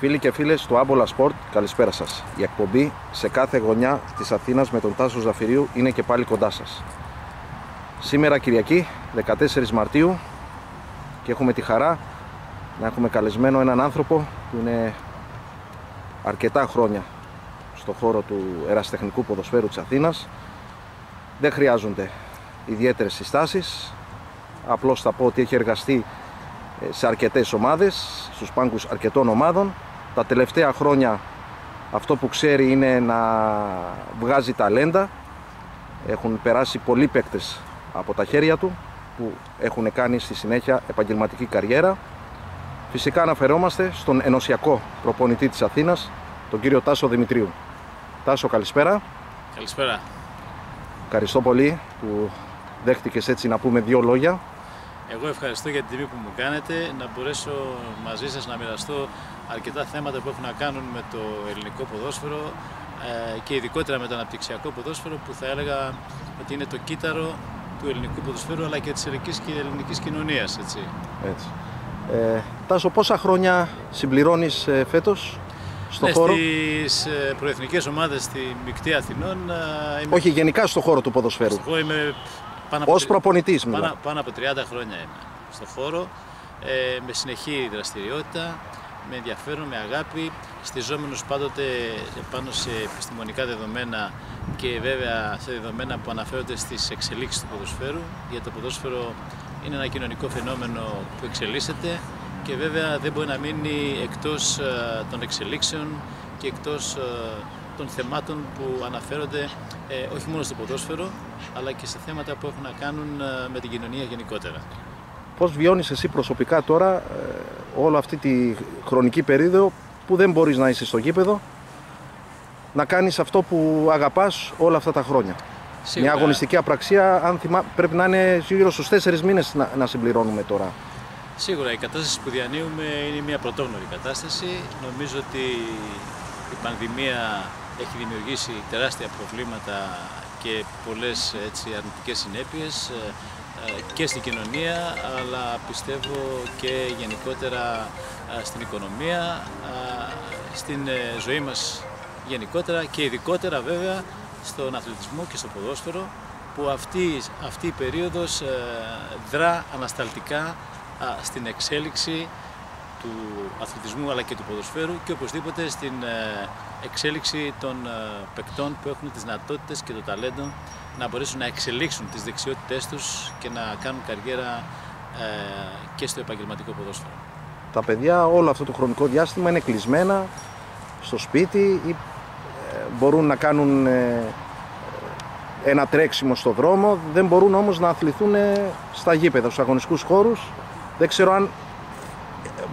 Φίλοι και φίλες του Άμπολα Sport, καλησπέρα σας. Η εκπομπή σε κάθε γωνιά της Αθήνας με τον Τάσο Ζαφυρίου είναι και πάλι κοντά σας. Σήμερα Κυριακή, 14 Μαρτίου, και έχουμε τη χαρά να έχουμε καλεσμένο έναν άνθρωπο που είναι αρκετά χρόνια στο χώρο του εραστεχνικού ποδοσφαίρου της Αθήνας. Δεν χρειάζονται ιδιαίτερες συστάσεις. Απλώς θα πω ότι έχει εργαστεί ε, σε αρκετές ομάδες, στους πάγκους αρκετών ομάδων τα τελευταία χρόνια αυτό που ξέρει είναι να βγάζει ταλέντα. Έχουν περάσει πολλοί παίκτες από τα χέρια του που έχουν κάνει στη συνέχεια επαγγελματική καριέρα. Φυσικά αναφερόμαστε στον ενωσιακό προπονητή της Αθήνας, τον κύριο Τάσο Δημητρίου. Τάσο, καλησπέρα. Καλησπέρα. Ευχαριστώ πολύ που δέχτηκες έτσι να πούμε δύο λόγια. Εγώ ευχαριστώ για την τιμή που μου κάνετε, να μπορέσω μαζί σας να μοιραστώ αρκετά θέματα που έχουν να κάνουν με το ελληνικό ποδόσφαιρο ε, και ειδικότερα με το αναπτυξιακό ποδόσφαιρο που θα έλεγα ότι είναι το κύτταρο του ελληνικού ποδοσφαίρου αλλά και της ελληνικής, και ελληνικής κοινωνίας. Έτσι. έτσι. Ε, Τάσο, πόσα χρόνια συμπληρώνεις ε, φέτος στο ναι, χώρο; Στις ε, προεθνικές ομάδες στη Μικτή Αθηνών. Ε, είμαι... Όχι, γενικά στο χώρο του ποδοσφαίρου. Εγώ είμαι πάνω από, Ως προπονητής πάνω, πάνω από 30 χρόνια είμαι στο χώρο, ε, με συνεχή δραστηριότητα με ενδιαφέρον, με αγάπη, στηζόμενος πάντοτε πάνω σε επιστημονικά δεδομένα και βέβαια σε δεδομένα που αναφέρονται στις εξελίξεις του ποδοσφαίρου, γιατί το ποδόσφαιρο είναι ένα κοινωνικό φαινόμενο που εξελίσσεται και βέβαια δεν μπορεί να μείνει εκτός ε, των εξελίξεων και εκτός ε, των θεμάτων που αναφέρονται ε, όχι μόνο στο ποδόσφαιρο, αλλά και σε θέματα που έχουν να κάνουν με την κοινωνία γενικότερα. Πώς βιώνεις εσύ προσωπικά τώρα ε, όλη αυτή τη χρονική περίοδο που δεν μπορείς να είσαι στο γήπεδο να κάνεις αυτό που αγαπάς όλα αυτά τα χρόνια. Σίγουρα. Μια αγωνιστική απραξία αν θυμά, πρέπει να είναι γύρω στους τέσσερις μήνες να, να συμπληρώνουμε τώρα. Σίγουρα η κατάσταση που διανύουμε είναι μια πρωτόγνωρη κατάσταση. Νομίζω ότι η πανδημία έχει δημιουργήσει τεράστια προβλήματα και πολλές έτσι, αρνητικές συνέπειες ε, ε, και στην κοινωνία αλλά πιστεύω και γενικότερα ε, στην οικονομία, ε, στην ζωή μας γενικότερα και ειδικότερα βέβαια στον αθλητισμό και στο ποδόσφαιρο που αυτή, αυτή η περίοδος δρά ανασταλτικά στην εξέλιξη του αθλητισμού αλλά και του ποδοσφαίρου και οπωσδήποτε στην εξέλιξη των παικτών που έχουν τις δυνατότητες και το ταλέντο να μπορέσουν να εξελίξουν τις δεξιότητές τους και να κάνουν καριέρα ε, και στο επαγγελματικό ποδόσφαιρο. Τα παιδιά όλο αυτό το χρονικό διάστημα είναι κλεισμένα στο σπίτι ή ε, μπορούν να κάνουν ε, ένα τρέξιμο στο δρόμο, δεν μπορούν όμως να αθληθούν στα γήπεδα, στους αγωνιστικούς χώρους. Δεν ξέρω αν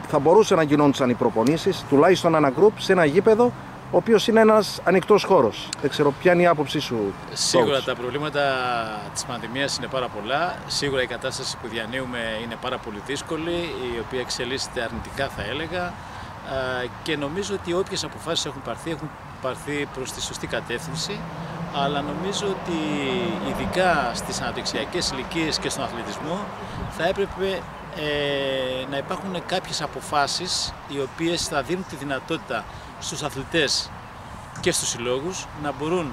θα μπορούσε να γινόντουσαν οι προπονήσεις, τουλάχιστον ένα γκρουπ σε ένα γήπεδο ο οποίος είναι ένας ανοιχτός χώρος. Δεν ξέρω ποια είναι η άποψή σου. Σίγουρα τα προβλήματα της πανδημίας είναι πάρα πολλά. Σίγουρα η κατάσταση που διανύουμε είναι πάρα πολύ δύσκολη, η οποία εξελίσσεται αρνητικά θα έλεγα και νομίζω ότι όποιες αποφάσεις έχουν πάρθει έχουν πάρθει προς τη σωστή κατεύθυνση αλλά νομίζω ότι ειδικά στις αναπτυξιακές ηλικίες και στον αθλητισμό θα έπρεπε ε, να υπάρχουν κάποιες αποφάσεις οι οποίες θα δίνουν τη δυνατότητα στους αθλητές και στους συλλόγους να μπορούν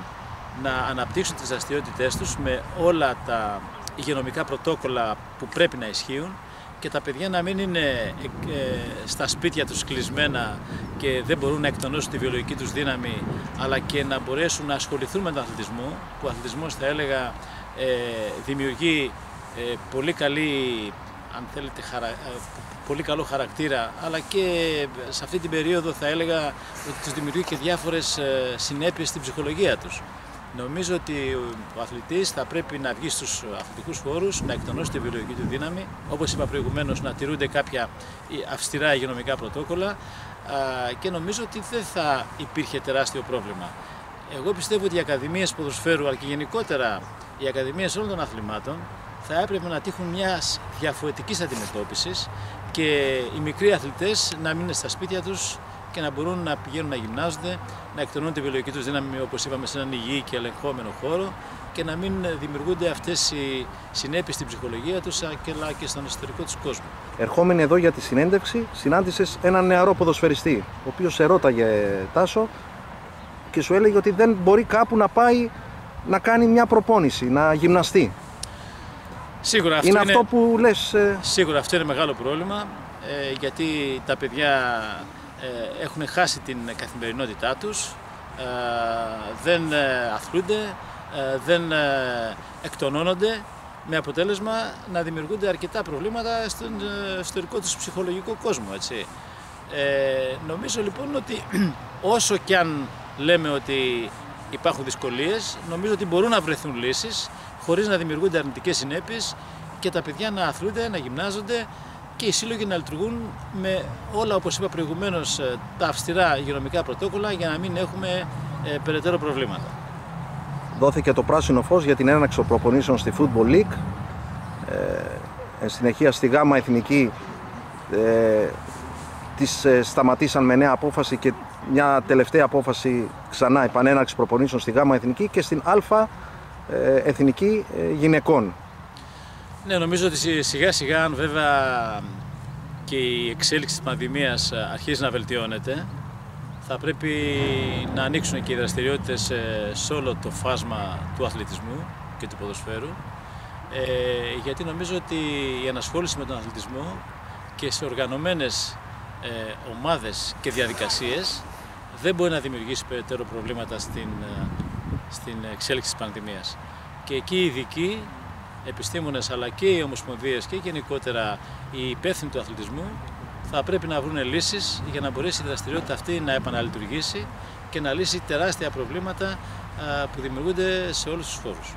να αναπτύξουν τις δραστηριότητε τους με όλα τα υγειονομικά πρωτόκολλα που πρέπει να ισχύουν και τα παιδιά να μην είναι ε, στα σπίτια τους κλεισμένα και δεν μπορούν να εκτονώσουν τη βιολογική τους δύναμη αλλά και να μπορέσουν να ασχοληθούν με τον αθλητισμό που ο αθλητισμός θα έλεγα ε, δημιουργεί ε, πολύ καλή αν θέλετε, χαρα... Ε, πολύ καλό χαρακτήρα, αλλά και σε αυτή την περίοδο θα έλεγα ότι τους δημιουργεί και διάφορες ε, συνέπειες στην ψυχολογία τους. Νομίζω ότι ο αθλητής θα πρέπει να βγει στους αθλητικούς χώρους, να εκτονώσει τη βιολογική του δύναμη, όπως είπα προηγουμένως να τηρούνται κάποια αυστηρά υγειονομικά πρωτόκολλα και νομίζω ότι δεν θα υπήρχε τεράστιο πρόβλημα. Εγώ πιστεύω ότι οι ακαδημίες ποδοσφαίρου, αλλά και γενικότερα οι ακαδημίες όλων των αθλημάτων, θα έπρεπε να τύχουν μιας διαφορετικής αντιμετώπισης και οι μικροί αθλητές να μείνουν στα σπίτια τους και να μπορούν να πηγαίνουν να γυμνάζονται, να εκτονούν τη βιολογική τους δύναμη όπως είπαμε σε έναν υγιή και ελεγχόμενο χώρο και να μην δημιουργούνται αυτές οι συνέπειες στην ψυχολογία τους αλλά και στον εσωτερικό τους κόσμο. ερχόμενη εδώ για τη συνέντευξη, συνάντησες έναν νεαρό ποδοσφαιριστή, ο οποίος σε ρώταγε Τάσο και σου έλεγε ότι δεν μπορεί κάπου να πάει να κάνει μια προπόνηση, να γυμναστεί. Σίγουρα αυτό είναι, είναι, αυτό που λες... Ε... Σίγουρα αυτό είναι μεγάλο πρόβλημα, ε, γιατί τα παιδιά ε, έχουν χάσει την καθημερινότητά τους, ε, δεν ε, αθλούνται, δεν εκτονώνονται, με αποτέλεσμα να δημιουργούνται αρκετά προβλήματα στον ιστορικό τους ψυχολογικό κόσμο. Έτσι. Ε, νομίζω λοιπόν ότι όσο κι αν λέμε ότι υπάρχουν δυσκολίες, νομίζω ότι μπορούν να βρεθούν λύσεις χωρίς να δημιουργούνται αρνητικές συνέπειες και τα παιδιά να αθλούνται, να γυμνάζονται και οι σύλλογοι να λειτουργούν με όλα, όπως είπα προηγουμένως, τα αυστηρά υγειονομικά πρωτόκολλα για να μην έχουμε ε, περαιτέρω προβλήματα. Δόθηκε το πράσινο φως για την έναξη προπονήσεων στη Football League. Ε, συνεχεία στη ΓΑΜΑ Εθνική ε, τις ε, σταματήσαν με νέα απόφαση και μια τελευταία απόφαση ξανά επανέναρξη προπονήσεων στη ΓΑΜΑ Εθνική και στην Α ε, Εθνική ε, Γυναικών. Ναι, νομίζω ότι σιγά σιγά, αν βέβαια και η εξέλιξη της πανδημίας αρχίζει να βελτιώνεται, θα πρέπει να ανοίξουν και οι δραστηριότητες σε όλο το φάσμα του αθλητισμού και του ποδοσφαίρου, ε, γιατί νομίζω ότι η ανασχόληση με τον αθλητισμό και σε οργανωμένες ε, ομάδες και διαδικασίες δεν μπορεί να δημιουργήσει περαιτέρω προβλήματα στην, στην εξέλιξη της πανδημίας. Και εκεί οι ειδικοί επιστήμονες αλλά και οι ομοσπονδίες και γενικότερα οι υπεύθυνοι του αθλητισμού θα πρέπει να βρουν λύσεις για να μπορέσει η δραστηριότητα αυτή να επαναλειτουργήσει και να λύσει τεράστια προβλήματα που δημιουργούνται σε όλους τους χώρους.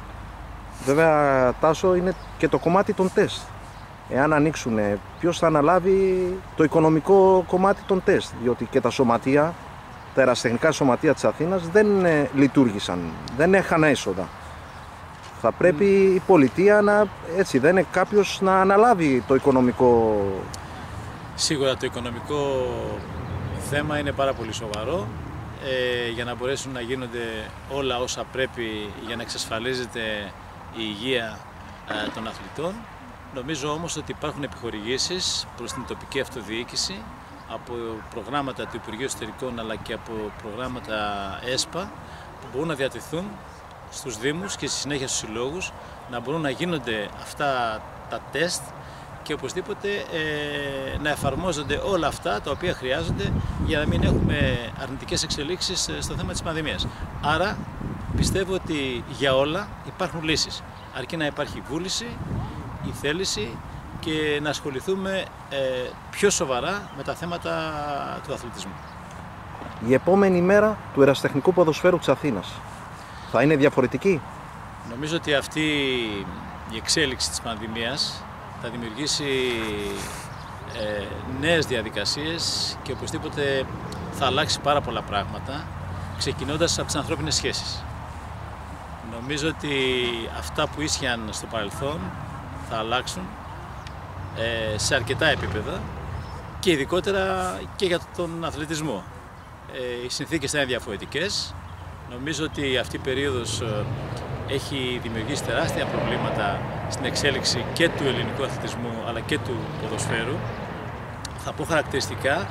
Βέβαια, Τάσο, είναι και το κομμάτι των τεστ. Εάν ανοίξουν, ποιος θα αναλάβει το οικονομικό κομμάτι των τεστ. Διότι και τα σωματεία, τα ερασιτεχνικά σωματεία της Αθήνας δεν ε, λειτουργήσαν, δεν έχαν έσοδα. Θα πρέπει η πολιτεία να, έτσι, δεν είναι κάποιος να αναλάβει το οικονομικό Σίγουρα το οικονομικό θέμα είναι πάρα πολύ σοβαρό ε, για να μπορέσουν να γίνονται όλα όσα πρέπει για να εξασφαλίζεται η υγεία ε, των αθλητών. Νομίζω όμως ότι υπάρχουν επιχορηγήσεις προς την τοπική αυτοδιοίκηση από προγράμματα του Υπουργείου Εσωτερικών αλλά και από προγράμματα ΕΣΠΑ που μπορούν να διατηθούν στους Δήμους και στη συνέχεια στους συλλόγους να μπορούν να γίνονται αυτά τα τεστ και οπωσδήποτε ε, να εφαρμόζονται όλα αυτά τα οποία χρειάζονται για να μην έχουμε αρνητικές εξελίξεις ε, στο θέμα της πανδημίας. Άρα πιστεύω ότι για όλα υπάρχουν λύσεις. Αρκεί να υπάρχει βούληση, η θέληση και να ασχοληθούμε ε, πιο σοβαρά με τα θέματα του αθλητισμού. Η επόμενη μέρα του εραστεχνικού ποδοσφαίρου της Αθήνας θα είναι διαφορετική; Νομίζω ότι αυτή η εξέλιξη της πανδημίας θα δημιουργήσει ε, νέες διαδικασίες και οπωσδήποτε θα αλλάξει πάρα πολλά πράγματα ξεκινώντας από τις ανθρώπινες σχέσεις. Νομίζω ότι αυτά που ίσχυαν στο παρελθόν θα αλλάξουν ε, σε αρκετά επίπεδα και ειδικότερα και για τον αθλητισμό. Ε, οι συνθήκες θα είναι διαφορετικές. Νομίζω ότι αυτή η περίοδος ε, έχει δημιουργήσει τεράστια προβλήματα στην εξέλιξη και του ελληνικού αθλητισμού αλλά και του ποδοσφαίρου. Θα πω χαρακτηριστικά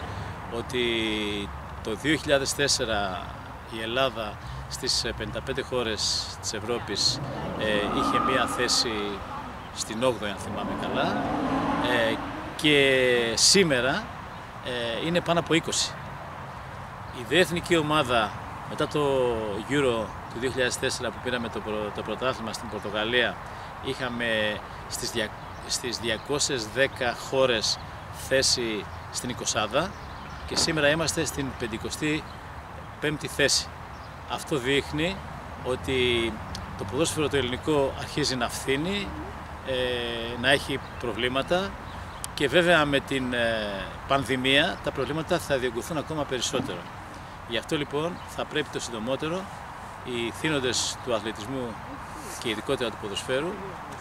ότι το 2004 η Ελλάδα στις 55 χώρες της Ευρώπης ε, είχε μία θέση στην 8η αν θυμάμαι καλά ε, και σήμερα ε, είναι πάνω από 20. Η διεθνική ομάδα μετά το Euro του 2004 που πήραμε το, το πρωτάθλημα στην Πορτογαλία είχαμε στις, στις 210 χώρες θέση στην 20 και σήμερα είμαστε στην 55η θέση. Αυτό δείχνει ότι το ποδόσφαιρο το ελληνικό αρχίζει να φθήνει, ε, να έχει προβλήματα και βέβαια με την ε, πανδημία τα προβλήματα θα διωγγωθούν ακόμα περισσότερο. Γι' αυτό λοιπόν θα πρέπει το συντομότερο οι θύνοντες του αθλητισμού και ειδικότερα του ποδοσφαίρου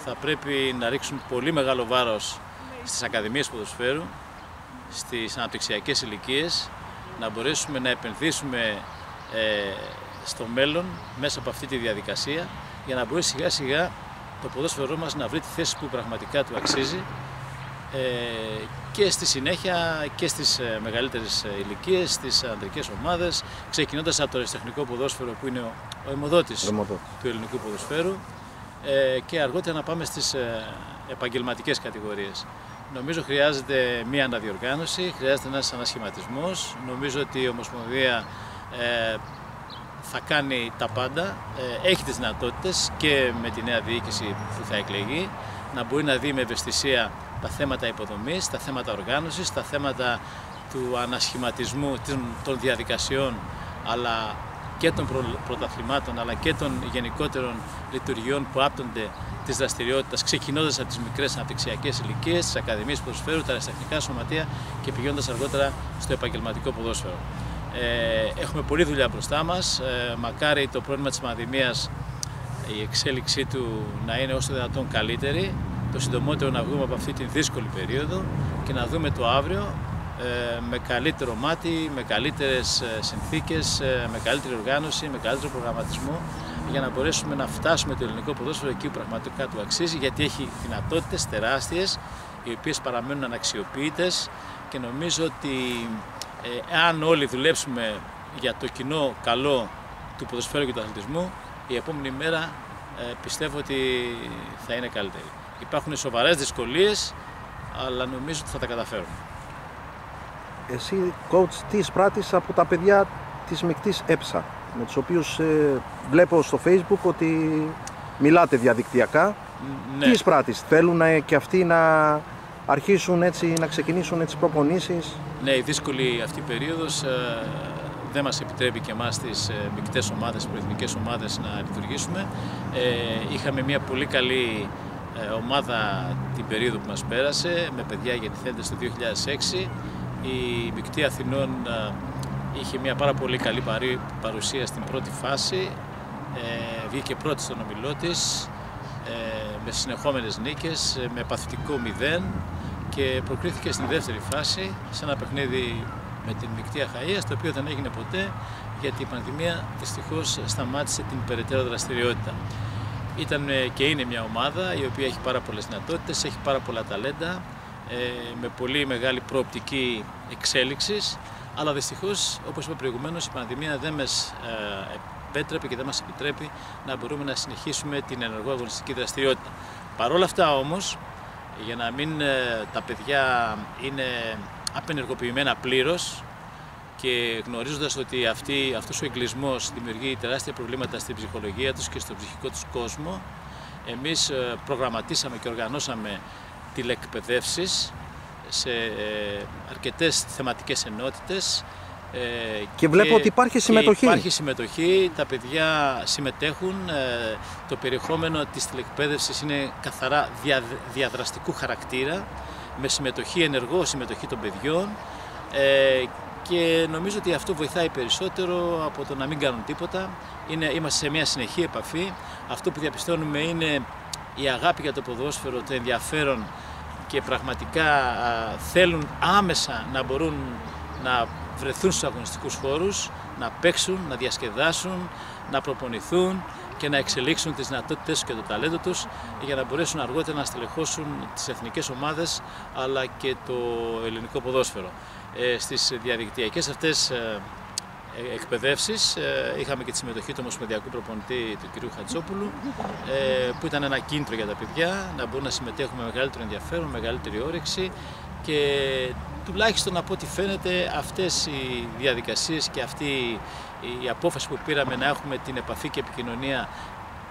θα πρέπει να ρίξουν πολύ μεγάλο βάρος στις ακαδημίες ποδοσφαίρου, στις αναπτυξιακές ηλικίες, να μπορέσουμε να επενδύσουμε ε, στο μέλλον μέσα από αυτή τη διαδικασία για να μπορέσει σιγά σιγά το ποδόσφαιρό μας να βρει τη θέση που πραγματικά του αξίζει και στη συνέχεια και στις μεγαλύτερες ηλικίες, στις ανδρικές ομάδες, ξεκινώντας από το αριστεχνικό ποδόσφαιρο που είναι ο, ο αιμοδότης του ελληνικού ποδοσφαίρου και αργότερα να πάμε στις επαγγελματικές κατηγορίες. Νομίζω χρειάζεται μία αναδιοργάνωση, χρειάζεται ένας ανασχηματισμός. Νομίζω ότι η Ομοσπονδία ε, θα κάνει τα πάντα, ε, έχει τις δυνατότητες και με τη νέα διοίκηση που θα εκλεγεί να μπορεί να δει με ευαισθησία τα θέματα υποδομής, τα θέματα οργάνωσης, τα θέματα του ανασχηματισμού των διαδικασιών αλλά και των πρωταθλημάτων αλλά και των γενικότερων λειτουργιών που άπτονται της δραστηριότητας, ξεκινώντας από τις μικρές αναπτυξιακές ηλικίες, τις ακαδημίες ποδοσφαίρου, τα αριστεχνικά σωματεία και πηγαίνοντας αργότερα στο επαγγελματικό ποδόσφαιρο. Ε, έχουμε πολλή δουλειά μπροστά μας. Ε, μακάρι το πρόβλημα της πανδημίας, η εξέλιξή του να είναι όσο δυνατόν καλύτερη, το συντομότερο να βγούμε από αυτή τη δύσκολη περίοδο και να δούμε το αύριο ε, με καλύτερο μάτι, με καλύτερες ε, συνθήκες, ε, με καλύτερη οργάνωση, με καλύτερο προγραμματισμό για να μπορέσουμε να φτάσουμε το ελληνικό ποδόσφαιρο εκεί που πραγματικά του αξίζει γιατί έχει δυνατότητες τεράστιες οι οποίες παραμένουν αναξιοποιητές και νομίζω ότι αν όλοι δουλέψουμε για το κοινό καλό του ποδοσφαίρου και του αθλητισμού η επόμενη μέρα πιστεύω ότι θα είναι καλύτερη. Υπάρχουν σοβαρές δυσκολίες αλλά νομίζω ότι θα τα καταφέρουμε εσύ coach τι εισπράττεις από τα παιδιά της μεικτής ΕΠΣΑ με τους οποίους ε, βλέπω στο facebook ότι μιλάτε διαδικτυακά ναι. τι εισπράττεις, θέλουν ε, και αυτοί να αρχίσουν έτσι, να ξεκινήσουν έτσι προπονήσεις. Ναι, η δύσκολη αυτή περίοδος ε, δεν μας επιτρέπει και εμάς τις ε, μεικτές ομάδες, προεθνικές ομάδες να λειτουργήσουμε. Ε, είχαμε μια πολύ καλή ε, ομάδα την περίοδο που μας πέρασε με παιδιά γεννηθέντες το 2006 η Μικτή Αθηνών ε, είχε μια πάρα πολύ καλή παρουσία στην πρώτη φάση. Ε, βγήκε πρώτη στον ομιλό της, ε, με συνεχόμενες νίκες, με παθητικό μηδέν και προκρίθηκε στην δεύτερη φάση σε ένα παιχνίδι με την Μικτή Αχαΐας, το οποίο δεν έγινε ποτέ γιατί η πανδημία δυστυχώς σταμάτησε την περαιτέρω δραστηριότητα. Ήταν και είναι μια ομάδα η οποία έχει πάρα πολλές δυνατότητες, έχει πάρα πολλά ταλέντα, ε, με πολύ μεγάλη προοπτική εξέλιξης αλλά δυστυχώς όπως είπα προηγουμένως η πανδημία δεν μας ε, επέτρεπε και δεν μας επιτρέπει να μπορούμε να συνεχίσουμε την ενεργό αγωνιστική δραστηριότητα. Παρ' όλα αυτά όμως για να μην ε, τα παιδιά είναι απενεργοποιημένα πλήρως και γνωρίζοντας ότι αυτή, αυτός ο εγκλισμός δημιουργεί τεράστια προβλήματα στην ψυχολογία τους και στο ψυχικό τους κόσμο εμείς προγραμματίσαμε και οργανώσαμε τηλεκπαιδεύσεις σε ε, αρκετές θεματικές ενότητες ε, και βλέπω ότι υπάρχει συμμετοχή. Υπάρχει συμμετοχή, τα παιδιά συμμετέχουν, ε, το περιεχόμενο της τηλεκπαίδευσης είναι καθαρά διαδραστικού χαρακτήρα, με συμμετοχή, ενεργό συμμετοχή των παιδιών και νομίζω ότι αυτό βοηθάει περισσότερο από το να μην κάνουν τίποτα. Είναι, είμαστε σε μια συνεχή επαφή. Αυτό που διαπιστώνουμε είναι η αγάπη για το ποδόσφαιρο, το ενδιαφέρον και πραγματικά θέλουν άμεσα να μπορούν να βρεθούν στους αγωνιστικούς χώρους, να παίξουν, να διασκεδάσουν, να προπονηθούν και να εξελίξουν τις δυνατότητες και το ταλέντο τους για να μπορέσουν αργότερα να στελεχώσουν τις εθνικές ομάδες αλλά και το ελληνικό ποδόσφαιρο. Ε, στις διαδικτυακές αυτές ε, ε, εκπαιδεύσεις. Ε, είχαμε και τη συμμετοχή του Ομοσπονδιακού Προπονητή του κ. Χατζόπουλου, ε, που ήταν ένα κίνητρο για τα παιδιά να μπορούν να συμμετέχουν με μεγαλύτερο ενδιαφέρον, μεγαλύτερη όρεξη και τουλάχιστον από ό,τι φαίνεται αυτές οι διαδικασίες και αυτή η απόφαση που πήραμε να έχουμε την επαφή και επικοινωνία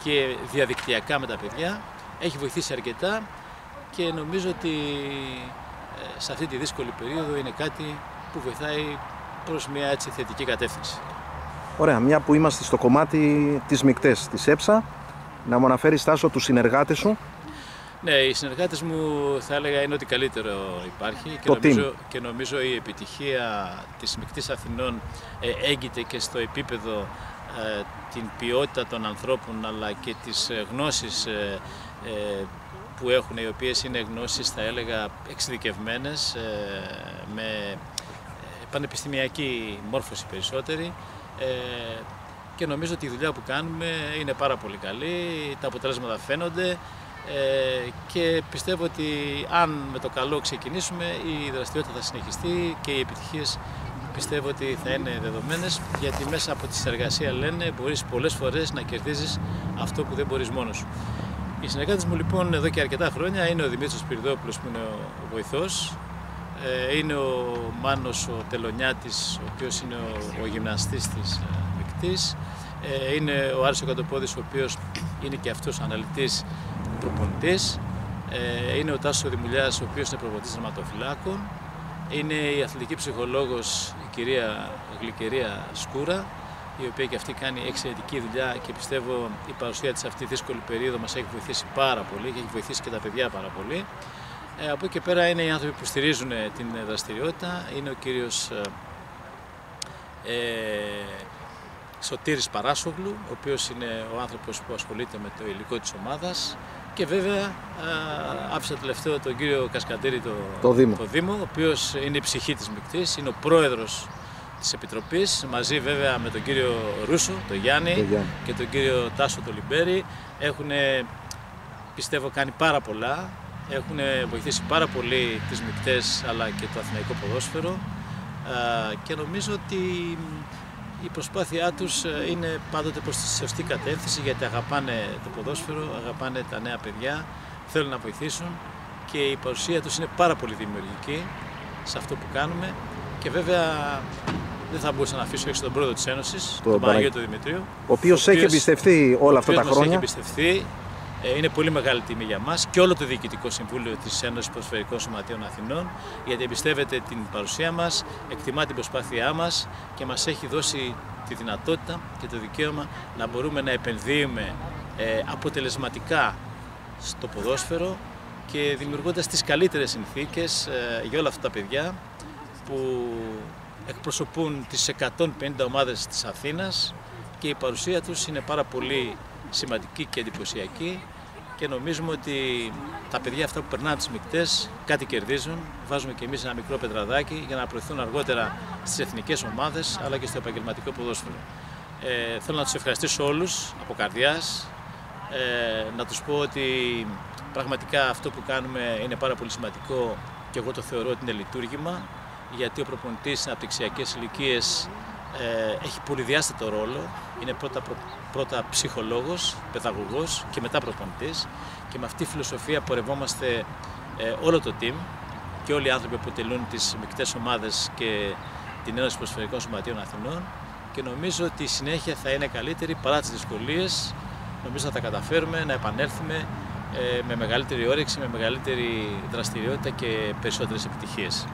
και διαδικτυακά με τα παιδιά έχει βοηθήσει αρκετά και νομίζω ότι σε αυτή τη δύσκολη περίοδο είναι κάτι που βοηθάει προς μια έτσι θετική κατεύθυνση. Ωραία, μια που είμαστε στο κομμάτι της μικτές της ΕΨΑ, να μου αναφέρεις Τάσο τους συνεργάτες σου. Ναι, οι συνεργάτες μου θα έλεγα είναι ότι καλύτερο υπάρχει και, νομίζω, και νομίζω η επιτυχία της Μικτής Αθηνών ε, έγκυται και στο επίπεδο ε, την ποιότητα των ανθρώπων αλλά και τις ε, γνώσεις ε, ε, που έχουν, οι οποίες είναι γνώσεις θα έλεγα εξειδικευμένες με πανεπιστημιακή μόρφωση περισσότερη. Ε, και νομίζω ότι η δουλειά που κάνουμε είναι πάρα πολύ καλή, τα αποτελέσματα φαίνονται ε, και πιστεύω ότι αν με το καλό ξεκινήσουμε η δραστηριότητα θα συνεχιστεί και οι επιτυχίες πιστεύω ότι θα είναι δεδομένες γιατί μέσα από τη συνεργασία λένε μπορείς πολλές φορές να κερδίζεις αυτό που δεν μπορείς μόνος σου. Οι συνεργάτες μου λοιπόν εδώ και αρκετά χρόνια είναι ο Δημήτρης Πυρδόπουλος που είναι ο βοηθός, ε, είναι ο Μάνος ο Τελωνιάτης ο οποίος είναι ο, ο γυμναστής της Μικτής, ε, είναι ο Άρης ο Κατοπόδης ο οποίος είναι και αυτός αναλυτής προπονητής, ε, είναι ο Τάσος Δημουλιάς ο οποίος είναι προπονητής δραματοφυλάκων, είναι η αθλητική ψυχολόγος η κυρία Γλυκερία Σκούρα, η οποία και αυτή κάνει εξαιρετική δουλειά και πιστεύω η παρουσία της αυτή τη δύσκολη περίοδο μας έχει βοηθήσει πάρα πολύ και έχει βοηθήσει και τα παιδιά πάρα πολύ. Ε, από εκεί και πέρα είναι οι άνθρωποι που στηρίζουν την δραστηριότητα, είναι ο κύριος ε, Σωτήρης Παράσογλου, ο οποίος είναι ο άνθρωπος που ασχολείται με το υλικό της ομάδας και βέβαια άφησα τελευταίο τον κύριο Κασκαντήρη το, το, Δήμο. το Δήμο, ο οποίος είναι η ψυχή της Μικτής, είναι ο πρόεδρος της Επιτροπής, μαζί βέβαια με τον κύριο Ρούσο, τον Γιάννη, και τον κύριο Τάσο το Λιμπέρι. Έχουν, πιστεύω, κάνει πάρα πολλά, έχουν βοηθήσει πάρα πολύ τις Μικτές αλλά και το αθηναϊκό ποδόσφαιρο και νομίζω ότι η προσπάθειά τους ε, είναι πάντοτε προς τη σωστή κατεύθυνση γιατί αγαπάνε το ποδόσφαιρο, αγαπάνε τα νέα παιδιά, θέλουν να βοηθήσουν και η παρουσία τους είναι πάρα πολύ δημιουργική σε αυτό που κάνουμε και βέβαια δεν θα μπορούσα να αφήσω έξω τον πρόεδρο της Ένωσης, τον Παναγιώτο Δημητρίου. Ο οποίος έχει εμπιστευτεί όλα αυτά τα χρόνια. Έχει εμπιστευτεί, ε, είναι πολύ μεγάλη τιμή για μας και όλο το Διοικητικό Συμβούλιο της Ένωσης Προσφαιρικών Σωματείων Αθηνών γιατί εμπιστεύεται την παρουσία μας, εκτιμά την προσπάθειά μας και μας έχει δώσει τη δυνατότητα και το δικαίωμα να μπορούμε να επενδύουμε ε, αποτελεσματικά στο ποδόσφαιρο και δημιουργώντας τις καλύτερες συνθήκες ε, για όλα αυτά τα παιδιά που εκπροσωπούν τις 150 ομάδες της Αθήνας και η παρουσία τους είναι πάρα πολύ σημαντική και εντυπωσιακή και νομίζουμε ότι τα παιδιά αυτά που περνάνε τις μικτές κάτι κερδίζουν. Βάζουμε και εμείς ένα μικρό πετραδάκι για να προωθηθούν αργότερα στις εθνικές ομάδες αλλά και στο επαγγελματικό ποδόσφαιρο. Ε, θέλω να τους ευχαριστήσω όλους από καρδιάς, ε, να τους πω ότι πραγματικά αυτό που κάνουμε είναι πάρα πολύ σημαντικό και εγώ το θεωρώ ότι είναι λειτουργήμα γιατί ο προπονητής σε αναπτυξιακές ηλικίες ε, έχει πολυδιάστατο ρόλο. Είναι πρώτα, πρώτα ψυχολόγος, παιδαγωγός και μετά προπονητής και με αυτή τη φιλοσοφία πορευόμαστε ε, όλο το team και όλοι οι άνθρωποι που τελούν τις μικτές ομάδες και την Ένωση Προσφαιρικών Σωματείων Αθηνών και νομίζω ότι η συνέχεια θα είναι καλύτερη παρά τις δυσκολίες. Νομίζω θα τα καταφέρουμε να επανέλθουμε ε, με μεγαλύτερη όρεξη, με μεγαλύτερη δραστηριότητα και περισσότερες επιτυχίες.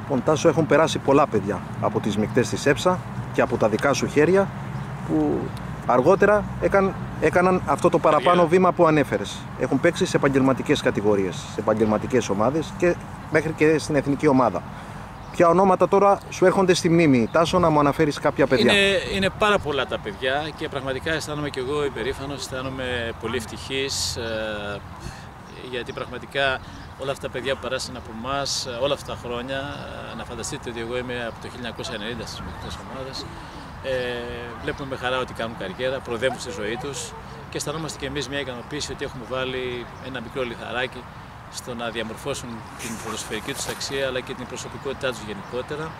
Λοιπόν, Τάσο, έχουν περάσει πολλά παιδιά από τις μικτές της ΕΨΑ και από τα δικά σου χέρια που αργότερα έκαν, έκαναν αυτό το παραπάνω βήμα που ανέφερες. Έχουν παίξει σε επαγγελματικές κατηγορίες, σε επαγγελματικές ομάδες και μέχρι και στην εθνική ομάδα. Ποια ονόματα τώρα σου έρχονται στη μνήμη, Τάσο, να μου αναφέρεις κάποια παιδιά. Είναι, είναι πάρα πολλά τα παιδιά και πραγματικά αισθάνομαι και εγώ υπερήφανος, αισθάνομαι πολύ ευτυχής ε, γιατί πραγματικά όλα αυτά τα παιδιά που περάσαν από εμάς όλα αυτά τα χρόνια. Ε, να φανταστείτε ότι εγώ είμαι από το 1990 στις μικρέ ομάδες. Ε, βλέπουμε με χαρά ότι κάνουν καριέρα, προοδεύουν στη ζωή τους και αισθανόμαστε και εμείς μια ικανοποίηση ότι έχουμε βάλει ένα μικρό λιθαράκι στο να διαμορφώσουν την ποδοσφαιρική τους αξία αλλά και την προσωπικότητά τους γενικότερα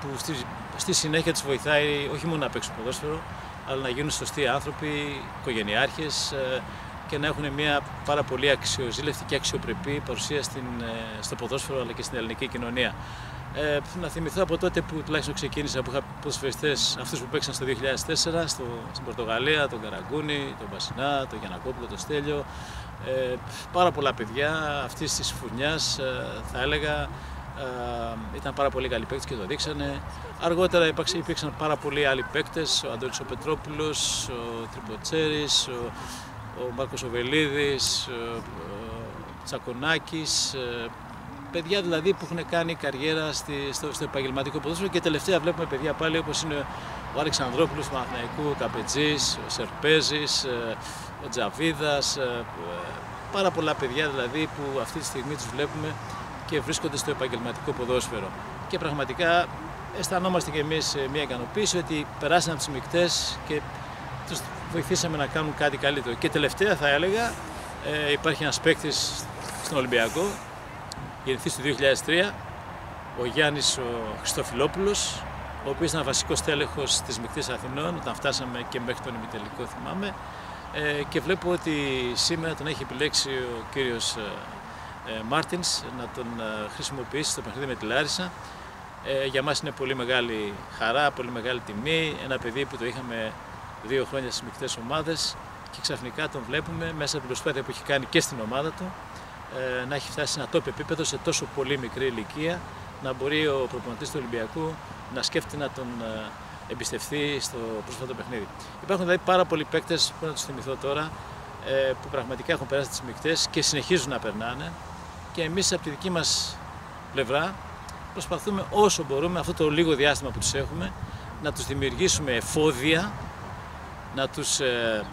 που στη, στη συνέχεια τους βοηθάει όχι μόνο να παίξουν ποδόσφαιρο αλλά να γίνουν σωστοί άνθρωποι, οικογενειάρχες, ε, και να έχουν μια πάρα πολύ αξιοζήλευτη και αξιοπρεπή παρουσία στην, ε, στο ποδόσφαιρο αλλά και στην ελληνική κοινωνία. Ε, να θυμηθώ από τότε που τουλάχιστον ξεκίνησα που είχα ποδοσφαιριστές αυτούς που παίξαν στο 2004 στο, στην Πορτογαλία, τον Καραγκούνη, τον Μπασινά, τον Γιανακόπουλο, τον Στέλιο. Ε, πάρα πολλά παιδιά αυτής της φουνιάς, ε, θα έλεγα ε, ήταν πάρα πολύ καλοί παίκτες και το δείξανε. Αργότερα υπήρξαν πάρα πολλοί άλλοι παίκτες, ο Αντώνης ο Πετρόπουλος, ο Τριποτσέρης, ο, ο Μάρκος Οβελίδης, ο Τσακονάκης, ε, παιδιά δηλαδή που έχουν κάνει καριέρα στο, στο επαγγελματικό ποδόσφαιρο και τελευταία βλέπουμε παιδιά πάλι όπως είναι ο Αλεξανδρόπουλος του Μαθηναϊκού, ο Καπετζής, ο Σερπέζης, ε, ο Τζαβίδας, ε, πάρα πολλά παιδιά δηλαδή που αυτή τη στιγμή τους βλέπουμε και βρίσκονται στο επαγγελματικό ποδόσφαιρο. Και πραγματικά αισθανόμαστε και εμείς μια ικανοποίηση ότι περάσαν από τις μικτές και τους βοηθήσαμε να κάνουν κάτι καλύτερο. Και τελευταία θα έλεγα ε, υπάρχει ένας παίκτης στον Ολυμπιακό, γεννηθής το 2003, ο Γιάννης ο Χριστοφιλόπουλος, ο οποίος ήταν βασικός τέλεχος της Μικτής Αθηνών, όταν φτάσαμε και μέχρι τον ημιτελικό θυμάμαι, ε, και βλέπω ότι σήμερα τον έχει επιλέξει ο κύριος ε, ε Μάρτινς να τον ε, χρησιμοποιήσει στο παιχνίδι με τη Λάρισα. Ε, για μας είναι πολύ μεγάλη χαρά, πολύ μεγάλη τιμή, ένα παιδί που το είχαμε δύο χρόνια στις μικτές ομάδες και ξαφνικά τον βλέπουμε μέσα από την προσπάθεια που έχει κάνει και στην ομάδα του ε, να έχει φτάσει σε ένα τόπο επίπεδο σε τόσο πολύ μικρή ηλικία να μπορεί ο προπονητής του Ολυμπιακού να σκέφτεται να τον ε, εμπιστευτεί στο πρόσφατο παιχνίδι. Υπάρχουν δηλαδή πάρα πολλοί παίκτες που να τους θυμηθώ τώρα ε, που πραγματικά έχουν περάσει τις μεικτές και συνεχίζουν να περνάνε και εμείς από τη δική μας πλευρά προσπαθούμε όσο μπορούμε αυτό το λίγο διάστημα που τους έχουμε να τους δημιουργήσουμε εφόδια, να τους ε,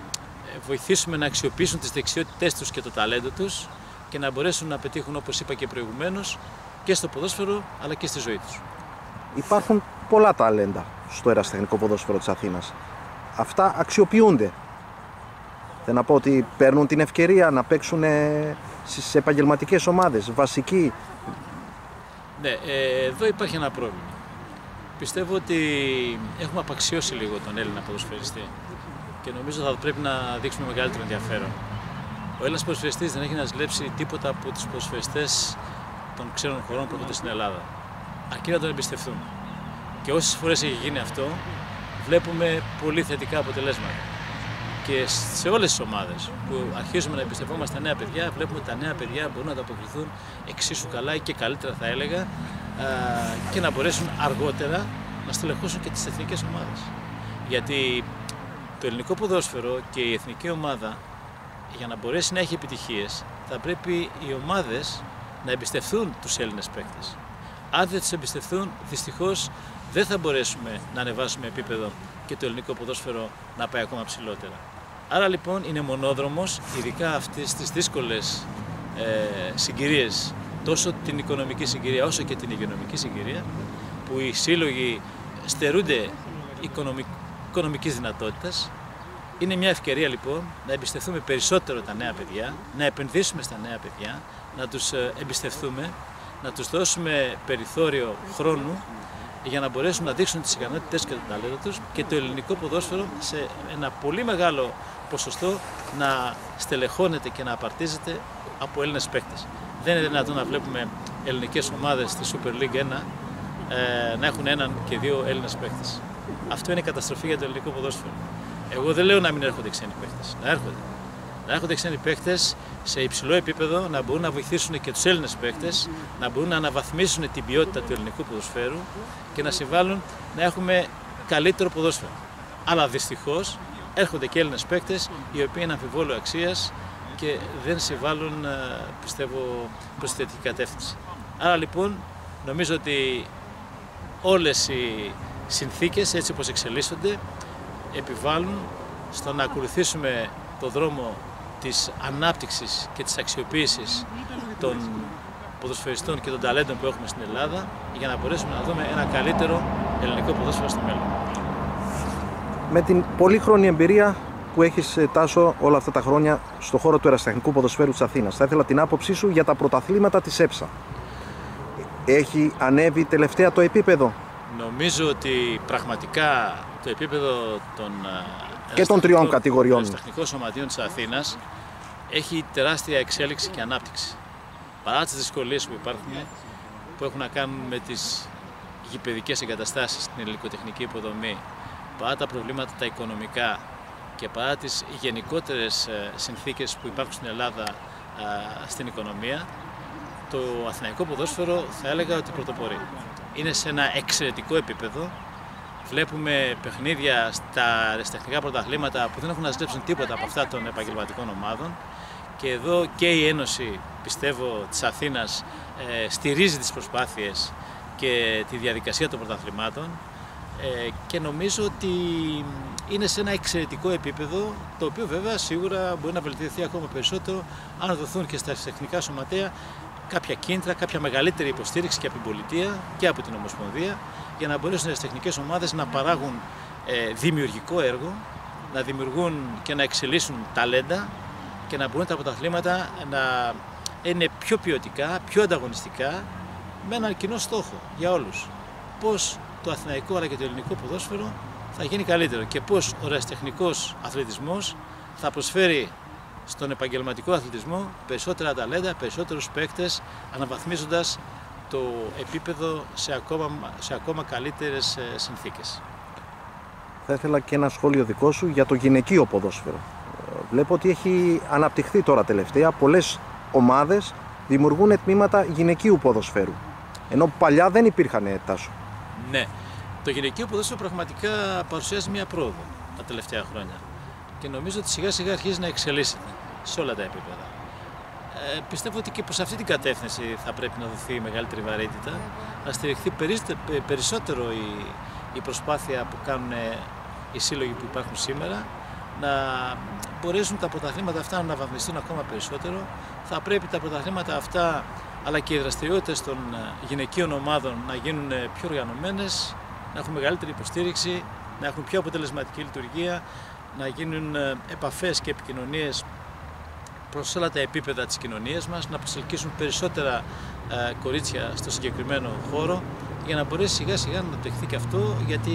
βοηθήσουμε να αξιοποιήσουν τις δεξιότητές τους και το ταλέντο τους και να μπορέσουν να πετύχουν όπως είπα και προηγουμένως και στο ποδόσφαιρο αλλά και στη ζωή τους. Υπάρχουν πολλά ταλέντα στο εραστεχνικό ποδόσφαιρο της Αθήνας. Αυτά αξιοποιούνται. Δεν να πω ότι παίρνουν την ευκαιρία να παίξουν στις επαγγελματικές ομάδες, βασικοί. Ναι, ε, εδώ υπάρχει ένα πρόβλημα. Πιστεύω ότι έχουμε απαξιώσει λίγο τον Έλληνα ποδοσφαιριστή και νομίζω θα πρέπει να δείξουμε μεγαλύτερο ενδιαφέρον. Ο Έλληνας ποδοσφαιριστής δεν έχει να ζηλέψει τίποτα από τους ποδοσφαιριστές των ξένων χωρών που έρχονται στην Ελλάδα. Αρκεί να τον εμπιστευτούν. Και όσες φορές έχει γίνει αυτό, βλέπουμε πολύ θετικά αποτελέσματα. Και σε όλες τις ομάδες που αρχίζουμε να εμπιστευόμαστε νέα παιδιά, βλέπουμε ότι τα νέα παιδιά μπορούν να ανταποκριθούν εξίσου καλά ή και καλύτερα, θα έλεγα, και να μπορέσουν αργότερα να στελεχώσουν και τις εθνικές ομάδες. Γιατί το ελληνικό ποδόσφαιρο και η εθνική ομάδα για να μπορέσει να έχει επιτυχίες θα πρέπει οι ομάδες να εμπιστευτούν τους Έλληνες παίκτες. Αν δεν τους εμπιστευτούν, δυστυχώς δεν θα μπορέσουμε να ανεβάσουμε επίπεδο και το ελληνικό ποδόσφαιρο να πάει ακόμα ψηλότερα. Άρα λοιπόν είναι μονόδρομος, ειδικά αυτές τις δύσκολες ε, συγκυρίες, τόσο την οικονομική συγκυρία όσο και την υγειονομική συγκυρία, που οι σύλλογοι στερούνται οικονομικ, οικονομικής δυνατότητας. Είναι μια ευκαιρία λοιπόν να εμπιστευτούμε περισσότερο τα νέα παιδιά, να επενδύσουμε στα νέα παιδιά, να τους ε, εμπιστευτούμε, να τους δώσουμε περιθώριο χρόνου για να μπορέσουν να δείξουν τις ικανότητες και το ταλέντο τους και το ελληνικό ποδόσφαιρο σε ένα πολύ μεγάλο ποσοστό να στελεχώνεται και να απαρτίζεται από Έλληνες παίκτες. Δεν είναι δυνατόν να βλέπουμε ελληνικές ομάδες στη Super League 1 ε, να έχουν έναν και δύο Έλληνες παίκτες. Αυτό είναι καταστροφή για το ελληνικό ποδόσφαιρο. Εγώ δεν λέω να μην έρχονται ξένοι παίκτες, να έρχονται να έρχονται ξένοι παίκτες σε υψηλό επίπεδο, να μπορούν να βοηθήσουν και τους Έλληνες παίκτες, να μπορούν να αναβαθμίσουν την ποιότητα του ελληνικού ποδοσφαίρου και να συμβάλλουν να έχουμε καλύτερο ποδόσφαιρο. Αλλά δυστυχώς έρχονται και Έλληνες παίκτες οι οποίοι είναι αμφιβόλου αξίας και δεν συμβάλλουν, ε, πιστεύω, προς τη θετική κατεύθυνση. Άρα λοιπόν νομίζω ότι όλες οι συνθήκες έτσι όπως εξελίσσονται επιβάλλουν στο να ακολουθήσουμε το δρόμο της ανάπτυξης και της αξιοποίησης των ποδοσφαιριστών και των ταλέντων που έχουμε στην Ελλάδα για να μπορέσουμε να δούμε ένα καλύτερο ελληνικό ποδόσφαιρο στο μέλλον. Με την πολύχρονη εμπειρία που έχεις ε, τάσο όλα αυτά τα χρόνια στον χώρο του εραστεχνικού ποδοσφαίρου της Αθήνας. Θα ήθελα την άποψή σου για τα πρωταθλήματα της ΕΨΑ. Έχει ανέβει τελευταία το επίπεδο; Νομίζω ότι πραγματικά το επίπεδο των ε, και των τριών κατηγοριών. Το τεχνικό σωματείο της Αθήνας έχει τεράστια εξέλιξη και ανάπτυξη. Παρά τις δυσκολίες που υπάρχουν, που έχουν να κάνουν με τις γηπαιδικές εγκαταστάσεις στην υλικοτεχνική υποδομή, παρά τα προβλήματα τα οικονομικά και παρά τις γενικότερες ε, συνθήκες που υπάρχουν στην Ελλάδα στην οικονομία, το αθηναϊκό ποδόσφαιρο θα έλεγα ότι πρωτοπορεί. Είναι σε ένα εξαιρετικό επίπεδο Βλέπουμε παιχνίδια στα αριστεχνικά πρωταθλήματα που δεν έχουν να ζητήσουν τίποτα από αυτά των επαγγελματικών ομάδων. Και εδώ και η Ένωση, πιστεύω, της Αθήνας ε, στηρίζει τις προσπάθειες και τη διαδικασία των πρωταθλημάτων ε, και νομίζω ότι είναι σε ένα εξαιρετικό επίπεδο το οποίο βέβαια σίγουρα μπορεί να βελτιωθεί ακόμα περισσότερο αν δοθούν και στα τεχνικά σωματεία κάποια κίνητρα, κάποια μεγαλύτερη υποστήριξη και από την πολιτεία και από την Ομοσπονδία για να μπορέσουν οι τεχνικές ομάδες να παράγουν ε, δημιουργικό έργο, να δημιουργούν και να εξελίσσουν ταλέντα και να μπορούν τα πρωταθλήματα να είναι πιο ποιοτικά, πιο ανταγωνιστικά με έναν κοινό στόχο για όλους. Πώς το αθηναϊκό αλλά και το ελληνικό ποδόσφαιρο θα γίνει καλύτερο και πώς ο ρεστεχνικός αθλητισμός θα προσφέρει στον επαγγελματικό αθλητισμό περισσότερα ταλέντα, περισσότερους παίκτες αναβαθμίζοντας το επίπεδο σε ακόμα, σε ακόμα καλύτερες ε, συνθήκες. Θα ήθελα και ένα σχόλιο δικό σου για το γυναικείο ποδόσφαιρο. Βλέπω ότι έχει αναπτυχθεί τώρα τελευταία. Πολλές ομάδες δημιουργούν τμήματα γυναικείου ποδοσφαίρου. Ενώ παλιά δεν υπήρχαν τάσο. Ναι. Το γυναικείο ποδόσφαιρο πραγματικά παρουσιάζει μια πρόοδο τα τελευταία χρόνια. Και νομίζω ότι σιγά σιγά αρχίζει να εξελίσσεται σε όλα τα επίπεδα. Ε, πιστεύω ότι και προς αυτή την κατεύθυνση θα πρέπει να δοθεί μεγαλύτερη βαρύτητα, να στηριχθεί περισσότερο η, η προσπάθεια που κάνουν οι σύλλογοι που υπάρχουν σήμερα, να μπορέσουν τα πρωταθλήματα αυτά να αναβαθμιστούν ακόμα περισσότερο. Θα πρέπει τα πρωταθλήματα αυτά αλλά και οι δραστηριότητες των γυναικείων ομάδων να γίνουν πιο οργανωμένες, να έχουν μεγαλύτερη υποστήριξη, να έχουν πιο αποτελεσματική λειτουργία, να γίνουν επαφές και επικοινωνίες προς όλα τα επίπεδα της κοινωνίας μας, να προσελκύσουν περισσότερα ε, κορίτσια στο συγκεκριμένο χώρο για να μπορέσει σιγά σιγά να αναπτυχθεί και αυτό γιατί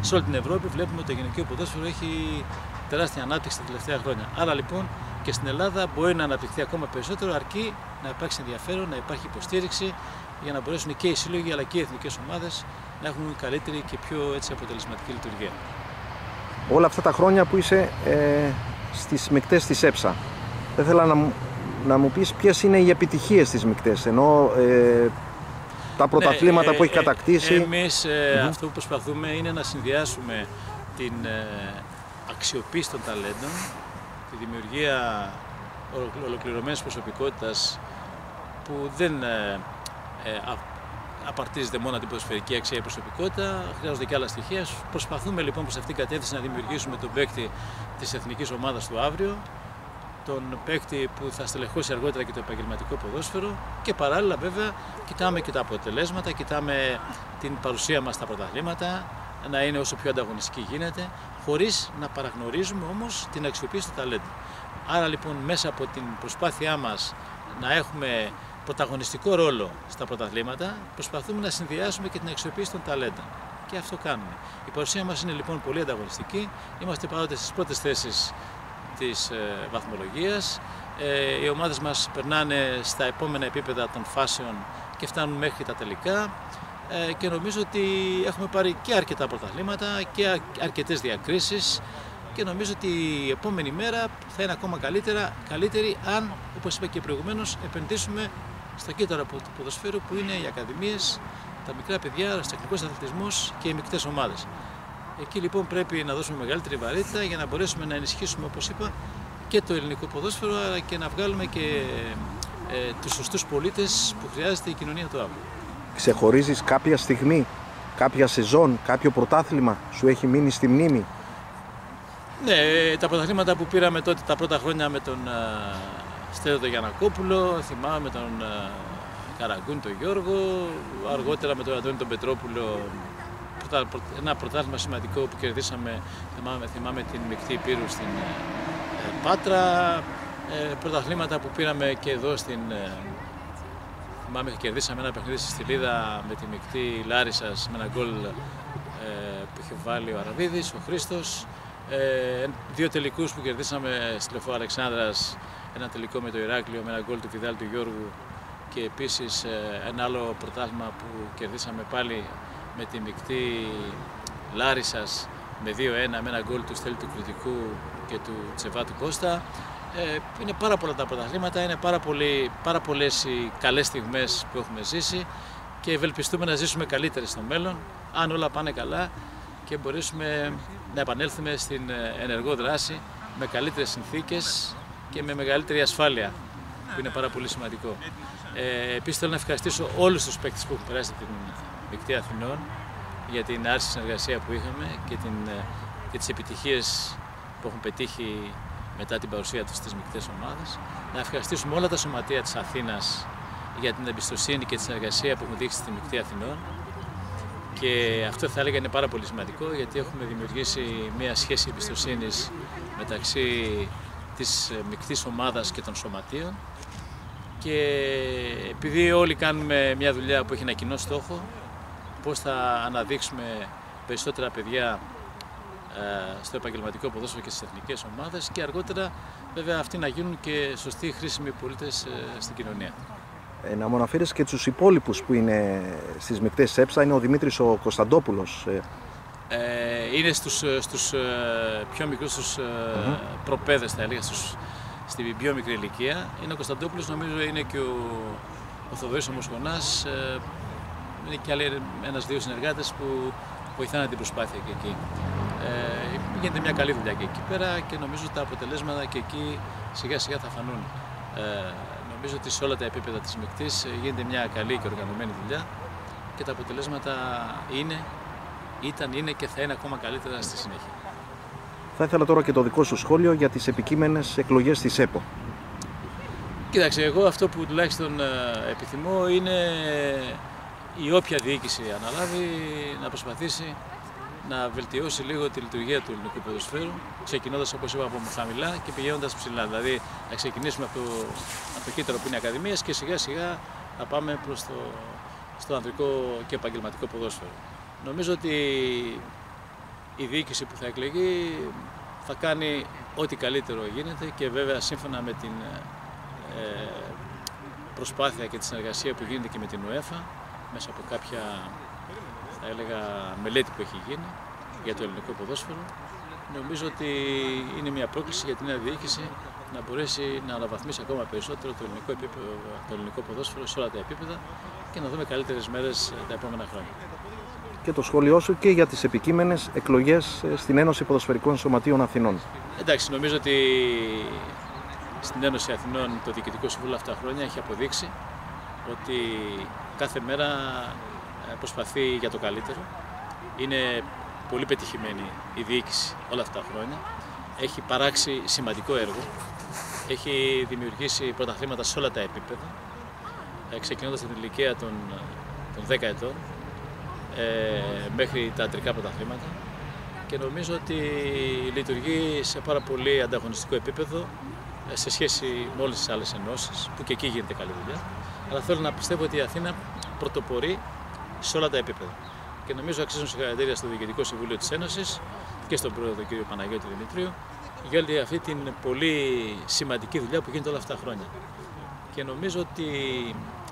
σε όλη την Ευρώπη βλέπουμε ότι το γυναικείο ποδόσφαιρο έχει τεράστια ανάπτυξη τα τελευταία χρόνια. Άρα λοιπόν και στην Ελλάδα μπορεί να αναπτυχθεί ακόμα περισσότερο αρκεί να υπάρξει ενδιαφέρον, να υπάρχει υποστήριξη για να μπορέσουν και οι σύλλογοι αλλά και οι εθνικές ομάδες να έχουν καλύτερη και πιο έτσι, αποτελεσματική λειτουργία. Όλα αυτά τα χρόνια που είσαι ε, στις μεικτές της ΕΨΑ, θα ήθελα να μου, να μου πεις ποιες είναι οι επιτυχίες της μικτές, ενώ ε, τα πρωταθλήματα ναι, που έχει ε, κατακτήσει. Ε, εμείς ε, αυτό που προσπαθούμε είναι να συνδυάσουμε την αξιοποίηση των ταλέντων, τη δημιουργία ολοκληρωμένης προσωπικότητας που δεν απαρτίζεται μόνο την προσφαιρική αξία η προσωπικότητα, χρειάζονται και άλλα στοιχεία. Προσπαθούμε λοιπόν προς αυτήν την κατεύθυνση να δημιουργήσουμε τον παίκτη της εθνικής ομάδας του αύριο, τον παίκτη που θα στελεχώσει αργότερα και το επαγγελματικό ποδόσφαιρο και παράλληλα βέβαια κοιτάμε και τα αποτελέσματα, κοιτάμε την παρουσία μας στα πρωταθλήματα, να είναι όσο πιο ανταγωνιστική γίνεται, χωρίς να παραγνωρίζουμε όμως την αξιοποίηση του ταλέντου. Άρα λοιπόν μέσα από την προσπάθειά μας να έχουμε πρωταγωνιστικό ρόλο στα πρωταθλήματα, προσπαθούμε να συνδυάσουμε και την αξιοποίηση των ταλέντων. Και αυτό κάνουμε. Η παρουσία μας είναι λοιπόν πολύ ανταγωνιστική. Είμαστε παρόντες στις πρώτες θέσεις της ε, βαθμολογίας. Ε, οι ομάδες μας περνάνε στα επόμενα επίπεδα των φάσεων και φτάνουν μέχρι τα τελικά ε, και νομίζω ότι έχουμε πάρει και αρκετά πρωταθλήματα και αρκετές διακρίσεις και νομίζω ότι η επόμενη μέρα θα είναι ακόμα καλύτερα, καλύτερη αν, όπως είπα και προηγουμένως, επενδύσουμε στο κύτταρο του ποδοσφαίρου που είναι οι ακαδημίες, τα μικρά παιδιά, ο τεχνικός αθλητισμός και οι μικτές ομάδες. Εκεί λοιπόν πρέπει να δώσουμε μεγαλύτερη βαρύτητα για να μπορέσουμε να ενισχύσουμε, όπως είπα, και το ελληνικό ποδόσφαιρο, αλλά και να βγάλουμε και ε, τους σωστούς πολίτες που χρειάζεται η κοινωνία του αύριο. Ξεχωρίζεις κάποια στιγμή, κάποια σεζόν, κάποιο πρωτάθλημα σου έχει μείνει στη μνήμη; Ναι, τα πρωταθλήματα που πήραμε τότε τα πρώτα χρόνια με τον uh, Στέδο τον Γιανακόπουλο, θυμάμαι τον uh, Καραγκούν τον Γιώργο, αργότερα με τον Αντώνη τον Πετρόπουλο ένα πρωτάθλημα σημαντικό που κερδίσαμε, θυμάμαι, θυμάμαι την Μικτή Πύρου στην ε, Πάτρα, ε, πρωταθλήματα που πήραμε και εδώ στην... Ε, θυμάμαι κερδίσαμε ένα παιχνίδι στη Στυλίδα με τη Μικτή Λάρισας με ένα γκολ ε, που είχε βάλει ο Αραβίδης, ο Χρήστος. Ε, δύο τελικούς που κερδίσαμε στη Λεωφόρο Αλεξάνδρας, ένα τελικό με το Ηράκλειο με ένα γκολ του Φιδάλ του Γιώργου και επίσης ένα άλλο πρωτάθλημα που κερδίσαμε πάλι με τη μεικτή Λάρισας με 2-1 με ένα γκολ του Στέλη του Κριτικού και του Τσεβάτου Κώστα. Ε, είναι πάρα πολλά τα πρωταθλήματα, είναι πάρα, πολύ, πάρα πολλές οι καλές στιγμές που έχουμε ζήσει και ευελπιστούμε να ζήσουμε καλύτερες στο μέλλον, αν όλα πάνε καλά και μπορέσουμε να επανέλθουμε στην ε, ενεργό δράση με καλύτερες συνθήκες και με μεγαλύτερη ασφάλεια, που είναι πάρα πολύ σημαντικό. Ε, επίσης θέλω να ευχαριστήσω όλους τους παίκτες που έχουν περάσει την Μικτή Αθηνών για την άρση συνεργασία που είχαμε και, την, ε, και τις επιτυχίες που έχουν πετύχει μετά την παρουσία τους στις μικτές ομάδες. Να ευχαριστήσουμε όλα τα σωματεία της Αθήνας για την εμπιστοσύνη και τη συνεργασία που έχουν δείξει στη Μικτή Αθηνών και αυτό θα έλεγα είναι πάρα πολύ σημαντικό γιατί έχουμε δημιουργήσει μια σχέση εμπιστοσύνης μεταξύ της μικτής ομάδας και των σωματείων και επειδή όλοι κάνουμε μια δουλειά που έχει ένα κοινό στόχο, πώς θα αναδείξουμε περισσότερα παιδιά στο επαγγελματικό ποδόσφαιρο και στις εθνικές ομάδες και αργότερα βέβαια αυτοί να γίνουν και σωστοί χρήσιμοι πολίτες στην κοινωνία. Ε, να μου αναφέρεις και τους υπόλοιπους που είναι στις μεικτές ΕΠΣΑ, είναι ο Δημήτρης ο Κωνσταντόπουλος. Ε, ε είναι στους, στους πιο μικρούς, στους mm προπαίδες θα έλεγα, στους, στην πιο μικρή ηλικία. Είναι ο Κωνσταντόπουλος, νομίζω είναι και ο, ο Θοδωρής Ομοσχονάς, είναι και άλλοι ένας-δύο συνεργάτες που βοηθάνε την προσπάθεια και εκεί. Ε, γίνεται μια καλή δουλειά και εκεί πέρα και νομίζω τα αποτελέσματα και εκεί σιγά σιγά θα φανούν. Ε, νομίζω ότι σε όλα τα επίπεδα της μεικτής ε, γίνεται μια καλή και οργανωμένη δουλειά και τα αποτελέσματα είναι, ήταν, είναι και θα είναι ακόμα καλύτερα στη συνέχεια. Θα ήθελα τώρα και το δικό σου σχόλιο για τις επικείμενες εκλογές της ΕΠΟ. Κοίταξε, εγώ αυτό που τουλάχιστον ε, επιθυμώ είναι η όποια διοίκηση αναλάβει να προσπαθήσει να βελτιώσει λίγο τη λειτουργία του ελληνικού ποδοσφαίρου, ξεκινώντας όπως είπα από χαμηλά και πηγαίνοντας ψηλά. Δηλαδή να ξεκινήσουμε από το, από το κύτταρο που είναι ακαδημίε και σιγά σιγά να πάμε προς το στο ανδρικό και επαγγελματικό ποδόσφαιρο. Νομίζω ότι η διοίκηση που θα εκλεγεί θα κάνει ό,τι καλύτερο γίνεται και βέβαια σύμφωνα με την ε, προσπάθεια και τη συνεργασία που γίνεται και με την UEFA μέσα από κάποια θα έλεγα μελέτη που έχει γίνει για το ελληνικό ποδόσφαιρο νομίζω ότι είναι μια πρόκληση για την νέα διοίκηση να μπορέσει να αναβαθμίσει ακόμα περισσότερο το ελληνικό, επίπεδο, το ελληνικό ποδόσφαιρο σε όλα τα επίπεδα και να δούμε καλύτερες μέρες τα επόμενα χρόνια. Και το σχόλιο σου και για τις επικείμενες εκλογές ε, στην Ένωση Ποδοσφαιρικών Σωματείων Αθηνών. Εντάξει, νομίζω ότι στην Ένωση Αθηνών το Διοικητικό Συμβούλιο αυτά τα χρόνια έχει αποδείξει ότι κάθε μέρα ε, προσπαθεί για το καλύτερο. Είναι πολύ πετυχημένη η διοίκηση όλα αυτά τα χρόνια. Έχει παράξει σημαντικό έργο. Έχει δημιουργήσει πρωταθλήματα σε όλα τα επίπεδα. Ε, ξεκινώντας την ηλικία των, των 10 ετών ε, μέχρι τα αντρικά πρωταθλήματα και νομίζω ότι λειτουργεί σε πάρα πολύ ανταγωνιστικό επίπεδο σε σχέση με όλες τις άλλες ενώσεις που και εκεί γίνεται καλή δουλειά αλλά θέλω να πιστεύω ότι η Αθήνα πρωτοπορεί σε όλα τα επίπεδα. Και νομίζω αξίζουν συγχαρητήρια στο Διοικητικό Συμβούλιο της Ένωσης και στον πρόεδρο κ. Παναγιώτη Δημητρίου για όλη αυτή την πολύ σημαντική δουλειά που γίνεται όλα αυτά τα χρόνια. Και νομίζω ότι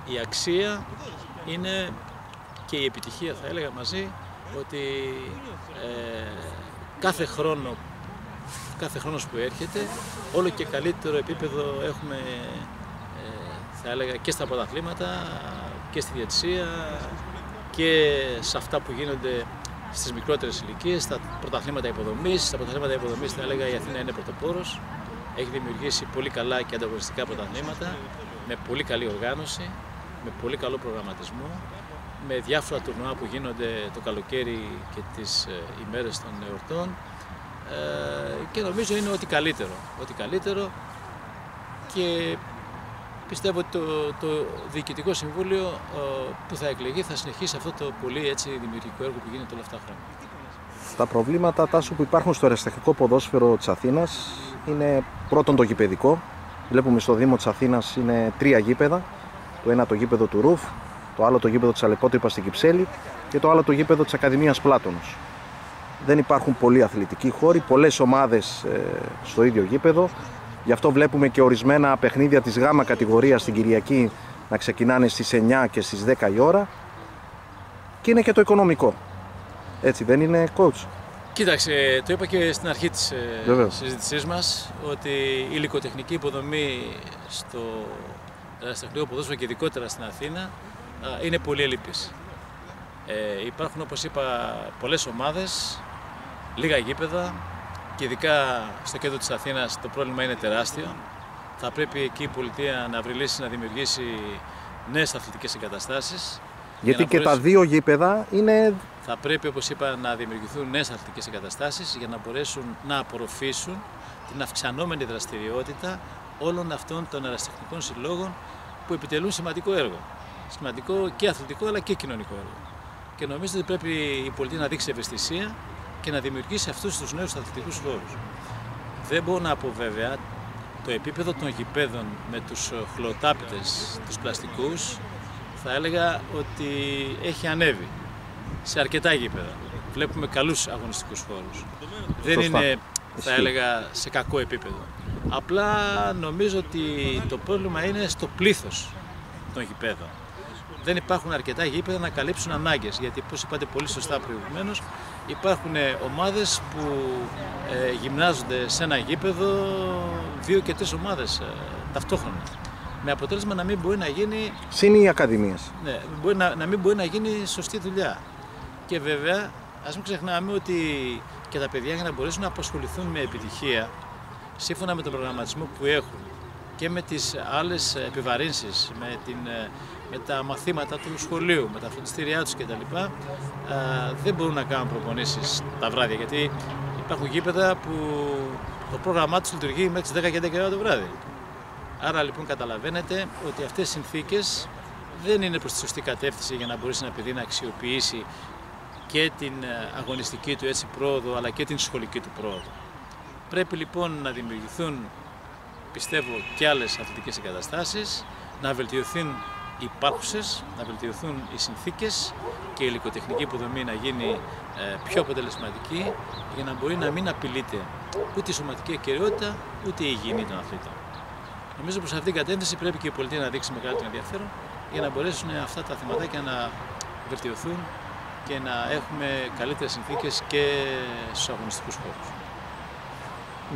η αξία είναι και η επιτυχία θα έλεγα μαζί ότι ε, κάθε χρόνο κάθε χρόνος που έρχεται όλο και καλύτερο επίπεδο έχουμε ε, θα έλεγα και στα πρωταθλήματα και στη διατησία και σε αυτά που γίνονται στις μικρότερες ηλικίες, στα πρωταθλήματα υποδομής. Στα πρωταθλήματα υποδομής, θα έλεγα, η Αθήνα είναι πρωτοπόρος. Έχει δημιουργήσει πολύ καλά και ανταγωνιστικά πρωταθλήματα, με πολύ καλή οργάνωση, με πολύ καλό προγραμματισμό, με διάφορα τουρνουά που γίνονται το καλοκαίρι και τις ε, ημέρες των εορτών ε, και νομίζω είναι ότι καλύτερο. Ότι καλύτερο και πιστεύω ότι το, το Διοικητικό Συμβούλιο ε, που θα εκλεγεί θα συνεχίσει αυτό το πολύ έτσι, δημιουργικό έργο που γίνεται όλα αυτά τα χρόνια. Τα προβλήματα τάσου που υπάρχουν στο αεραστεχνικό ποδόσφαιρο της Αθήνας είναι πρώτον το γηπαιδικό. Βλέπουμε στο Δήμο της Αθήνας είναι τρία γήπεδα. Το ένα το γήπεδο του Ρουφ, το άλλο το γήπεδο της Αλεπότρυπας στην Κυψέλη και το άλλο το γήπεδο της Ακαδημίας Πλάτωνος. Δεν υπάρχουν πολλοί αθλητικοί χώροι, πολλές ομάδες ε, στο ίδιο γήπεδο. Γι' αυτό βλέπουμε και ορισμένα παιχνίδια της γάμα κατηγορίας στην Κυριακή να ξεκινάνε στις 9 και στις 10 η ώρα. Και είναι και το οικονομικό. Έτσι δεν είναι coach; Κοίταξε, το είπα και στην αρχή της ε, συζήτησής μας ότι η υλικοτεχνική υποδομή στο αεραστεχνικό ποδόσφαιρο και ειδικότερα στην Αθήνα είναι πολύ ελλειπής. Ε, υπάρχουν όπως είπα πολλές ομάδες, λίγα γήπεδα, και ειδικά στο κέντρο της Αθήνας το πρόβλημα είναι τεράστιο. Θα πρέπει εκεί η πολιτεία να βρει λύση να δημιουργήσει νέες αθλητικές εγκαταστάσεις. Γιατί και τα δύο γήπεδα είναι... Θα πρέπει όπως είπα να δημιουργηθούν νέες αθλητικές εγκαταστάσεις για να μπορέσουν να απορροφήσουν την αυξανόμενη δραστηριότητα όλων αυτών των αεραστεχνικών συλλόγων που επιτελούν σημαντικό έργο. Σημαντικό και αθλητικό αλλά και κοινωνικό έργο. Και νομίζω ότι πρέπει η πολιτεία να δείξει ευαισθησία και να δημιουργήσει αυτούς τους νέους αθλητικούς χώρους. Δεν μπορώ να πω βέβαια το επίπεδο των γηπέδων με τους χλωτάπητες, τους πλαστικούς, θα έλεγα ότι έχει ανέβει σε αρκετά γήπεδα. Βλέπουμε καλούς αγωνιστικούς χώρους. Δεν είναι, θα έλεγα, σε κακό επίπεδο. Απλά νομίζω ότι το πρόβλημα είναι στο πλήθος των γηπέδων. Δεν υπάρχουν αρκετά γήπεδα να καλύψουν ανάγκες, γιατί όπως είπατε πολύ σωστά προηγουμένως, υπάρχουν ομάδες που ε, γυμνάζονται σε ένα γήπεδο δύο και τρεις ομάδες ε, ταυτόχρονα. Με αποτέλεσμα να μην μπορεί να γίνει. Συν οι ακαδημίες. Ναι, μπορεί να, να μην μπορεί να γίνει σωστή δουλειά. Και βέβαια, ας μην ξεχνάμε ότι και τα παιδιά για να μπορέσουν να απασχοληθούν με επιτυχία σύμφωνα με τον προγραμματισμό που έχουν και με τις άλλες επιβαρύνσεις, με, την, με τα μαθήματα του σχολείου, με τα φροντιστήριά τους κτλ. δεν μπορούν να κάνουν προπονήσεις τα βράδια, γιατί υπάρχουν γήπεδα που το πρόγραμμά τους λειτουργεί μέχρι τις 10 και 11 ώρα το βράδυ. Άρα λοιπόν καταλαβαίνετε ότι αυτές οι συνθήκες δεν είναι προς τη σωστή κατεύθυνση για να μπορέσει ένα παιδί να αξιοποιήσει και την αγωνιστική του έτσι πρόοδο αλλά και την σχολική του πρόοδο. Πρέπει λοιπόν να δημιουργηθούν πιστεύω και άλλες αθλητικές εγκαταστάσεις, να βελτιωθούν οι υπάρχουσες, να βελτιωθούν οι συνθήκες και η υλικοτεχνική υποδομή να γίνει ε, πιο αποτελεσματική για να μπορεί να μην απειλείται ούτε η σωματική ακαιρεότητα ούτε η υγιεινή των αθλητών. Νομίζω πως σε αυτήν την κατεύθυνση πρέπει και η πολιτεία να δείξει μεγαλύτερο ενδιαφέρον για να μπορέσουν αυτά τα θεματάκια να βελτιωθούν και να έχουμε καλύτερες συνθήκες και στους αγωνιστικούς χώρους.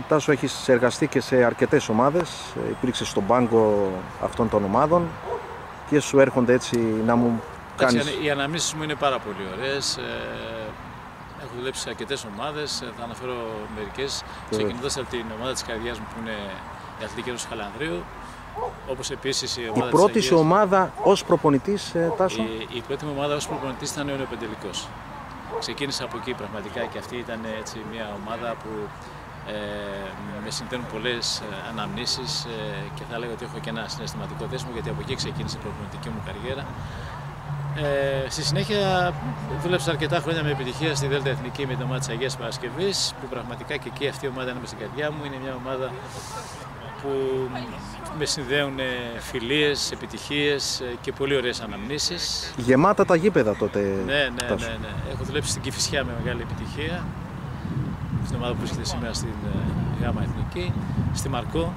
Τάσο, έχεις εργαστεί και σε αρκετές ομάδες, υπήρξες στον πάγκο αυτών των ομάδων και σου έρχονται έτσι να μου κάνεις... Οι αναμνήσεις μου είναι πάρα πολύ ωραίες. Ε, έχω δουλέψει σε αρκετές ομάδες, θα αναφέρω μερικές, ξεκινώντας από την ομάδα της καρδιάς μου που είναι η Αθλητική Ένωση Χαλανδρίου, Όπως επίσης η ομάδα. Η πρώτη σου ομάδα ως προπονητής, ε, Τάσο; Η, η πρώτη μου ομάδα ως προπονητής ήταν ο Νεοπεντελικό. Ξεκίνησα από εκεί πραγματικά και αυτή ήταν έτσι μια ομάδα που ε, με συνδέουν πολλές ε, αναμνήσεις ε, και θα έλεγα ότι έχω και ένα συναισθηματικό δέσμο γιατί από εκεί ξεκίνησε η προπονητική μου καριέρα. Ε, στη συνέχεια δούλεψα αρκετά χρόνια με επιτυχία στη Δέλτα Εθνική με την ομάδα τη Αγίας Παρασκευής, που πραγματικά και εκεί αυτή η ομάδα είναι με στην καρδιά μου. Είναι μια ομάδα που με συνδέουν φιλίες, επιτυχίες και πολύ ωραίες αναμνήσεις. Γεμάτα τα γήπεδα τότε. Ναι, ναι, ναι, ναι. Έχω δουλέψει στην Κηφισιά με μεγάλη επιτυχία. Στην ομάδα που βρίσκεται σήμερα στην ε, ΓΑΜΑ Εθνική. Στη Μαρκό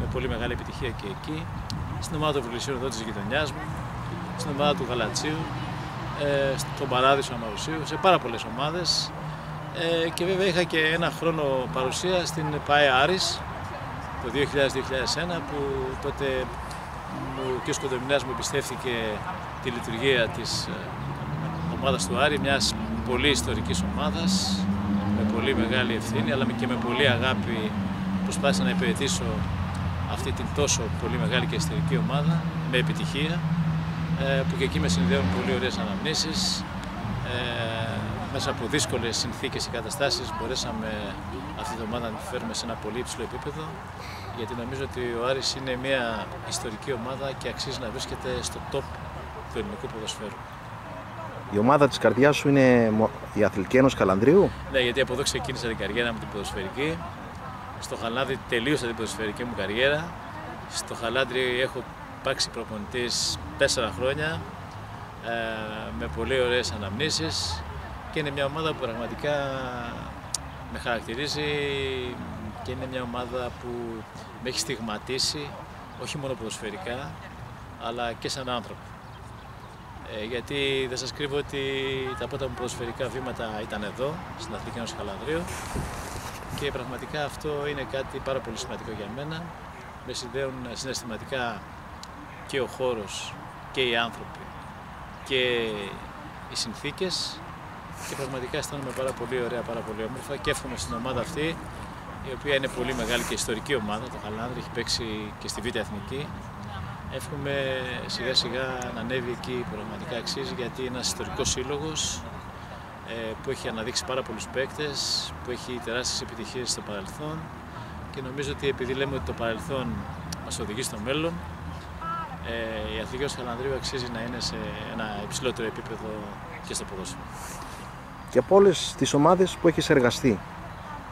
με πολύ μεγάλη επιτυχία και εκεί. Στην ομάδα του Βουλησίου εδώ της γειτονιάς μου. Στην ομάδα του Γαλατσίου. Ε, στον Παράδεισο Αμαρουσίου. Σε πάρα πολλές ομάδες. Ε, και βέβαια είχα και ένα χρόνο παρουσία στην ΠΑΕ Άρης το 2000-2001 που τότε ο κ. Κοντομινάς μου εμπιστεύθηκε τη λειτουργία της ε, ομάδας του Άρη, μιας πολύ ιστορικής ομάδας, με πολύ μεγάλη ευθύνη αλλά και με πολύ αγάπη προσπάθησα να υπηρετήσω αυτή την τόσο πολύ μεγάλη και ιστορική ομάδα με επιτυχία ε, που και εκεί με συνδέουν πολύ ωραίες αναμνήσεις ε, μέσα από δύσκολες συνθήκες και καταστάσεις μπορέσαμε αυτή την ομάδα να τη φέρουμε σε ένα πολύ υψηλό επίπεδο γιατί νομίζω ότι ο Άρης είναι μια ιστορική ομάδα και αξίζει να βρίσκεται στο top του ελληνικού ποδοσφαίρου. Η ομάδα της καρδιάς σου είναι η Αθλητική Ένωση Καλανδρίου. Ναι, γιατί από εδώ ξεκίνησα την καριέρα μου την ποδοσφαιρική. Στο Χαλάνδρη τελείωσα την ποδοσφαιρική μου καριέρα. Στο Χαλάνδρη έχω υπάρξει προπονητής τέσσερα χρόνια ε, με πολύ ωραίες αναμνήσεις και είναι μια ομάδα που πραγματικά με χαρακτηρίζει και είναι μια ομάδα που με έχει στιγματίσει όχι μόνο ποδοσφαιρικά αλλά και σαν άνθρωπο. Ε, γιατί δεν σας κρύβω ότι τα πρώτα μου ποδοσφαιρικά βήματα ήταν εδώ, στην Αθλητική Ένωση Χαλανδρίου και πραγματικά αυτό είναι κάτι πάρα πολύ σημαντικό για μένα. Με συνδέουν συναισθηματικά και ο χώρος και οι άνθρωποι και οι συνθήκες και πραγματικά αισθάνομαι πάρα πολύ ωραία, πάρα πολύ όμορφα και εύχομαι στην ομάδα αυτή η οποία είναι πολύ μεγάλη και ιστορική ομάδα, το Χαλάνδρη, έχει παίξει και στη Β' Εθνική. Εύχομαι σιγά σιγά να ανέβει εκεί που πραγματικά αξίζει γιατί είναι ένας ιστορικός σύλλογος ε, που έχει αναδείξει πάρα πολλούς παίκτες, που έχει τεράστιες επιτυχίες στο παρελθόν και νομίζω ότι επειδή λέμε ότι το παρελθόν μας οδηγεί στο μέλλον, ε, η Αθλητική Χαλανδρίου αξίζει να είναι σε ένα υψηλότερο επίπεδο και στο ποδόσφαιρο και από όλες τις ομάδες που έχεις εργαστεί,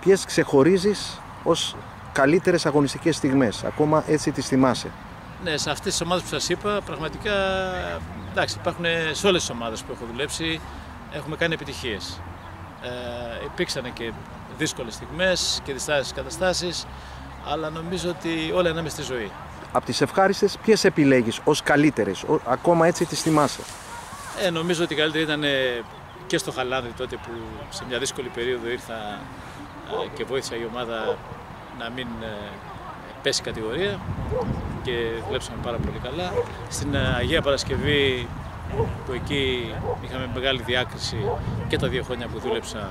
ποιες ξεχωρίζεις ως καλύτερες αγωνιστικές στιγμές. Ακόμα έτσι τις θυμάσαι; Ναι, σε αυτές τις ομάδες που σας είπα, πραγματικά εντάξει, υπάρχουν σε όλες τις ομάδες που έχω δουλέψει, έχουμε κάνει επιτυχίες. Ε, υπήρξαν και δύσκολες στιγμές και διστάσεις καταστάσεις, αλλά νομίζω ότι όλα είναι στη ζωή. Από τις ευχάριστες, ποιες επιλέγεις ως καλύτερες, ακόμα έτσι τις θυμάσαι; Ε, νομίζω ότι η καλύτερη ήταν και στο Χαλάνδρι τότε που σε μια δύσκολη περίοδο ήρθα και βοήθησα η ομάδα να μην ε, πέσει κατηγορία και δουλέψαμε πάρα πολύ καλά. Στην ε, Αγία Παρασκευή που εκεί είχαμε μεγάλη διάκριση και τα δύο χρόνια που δούλεψα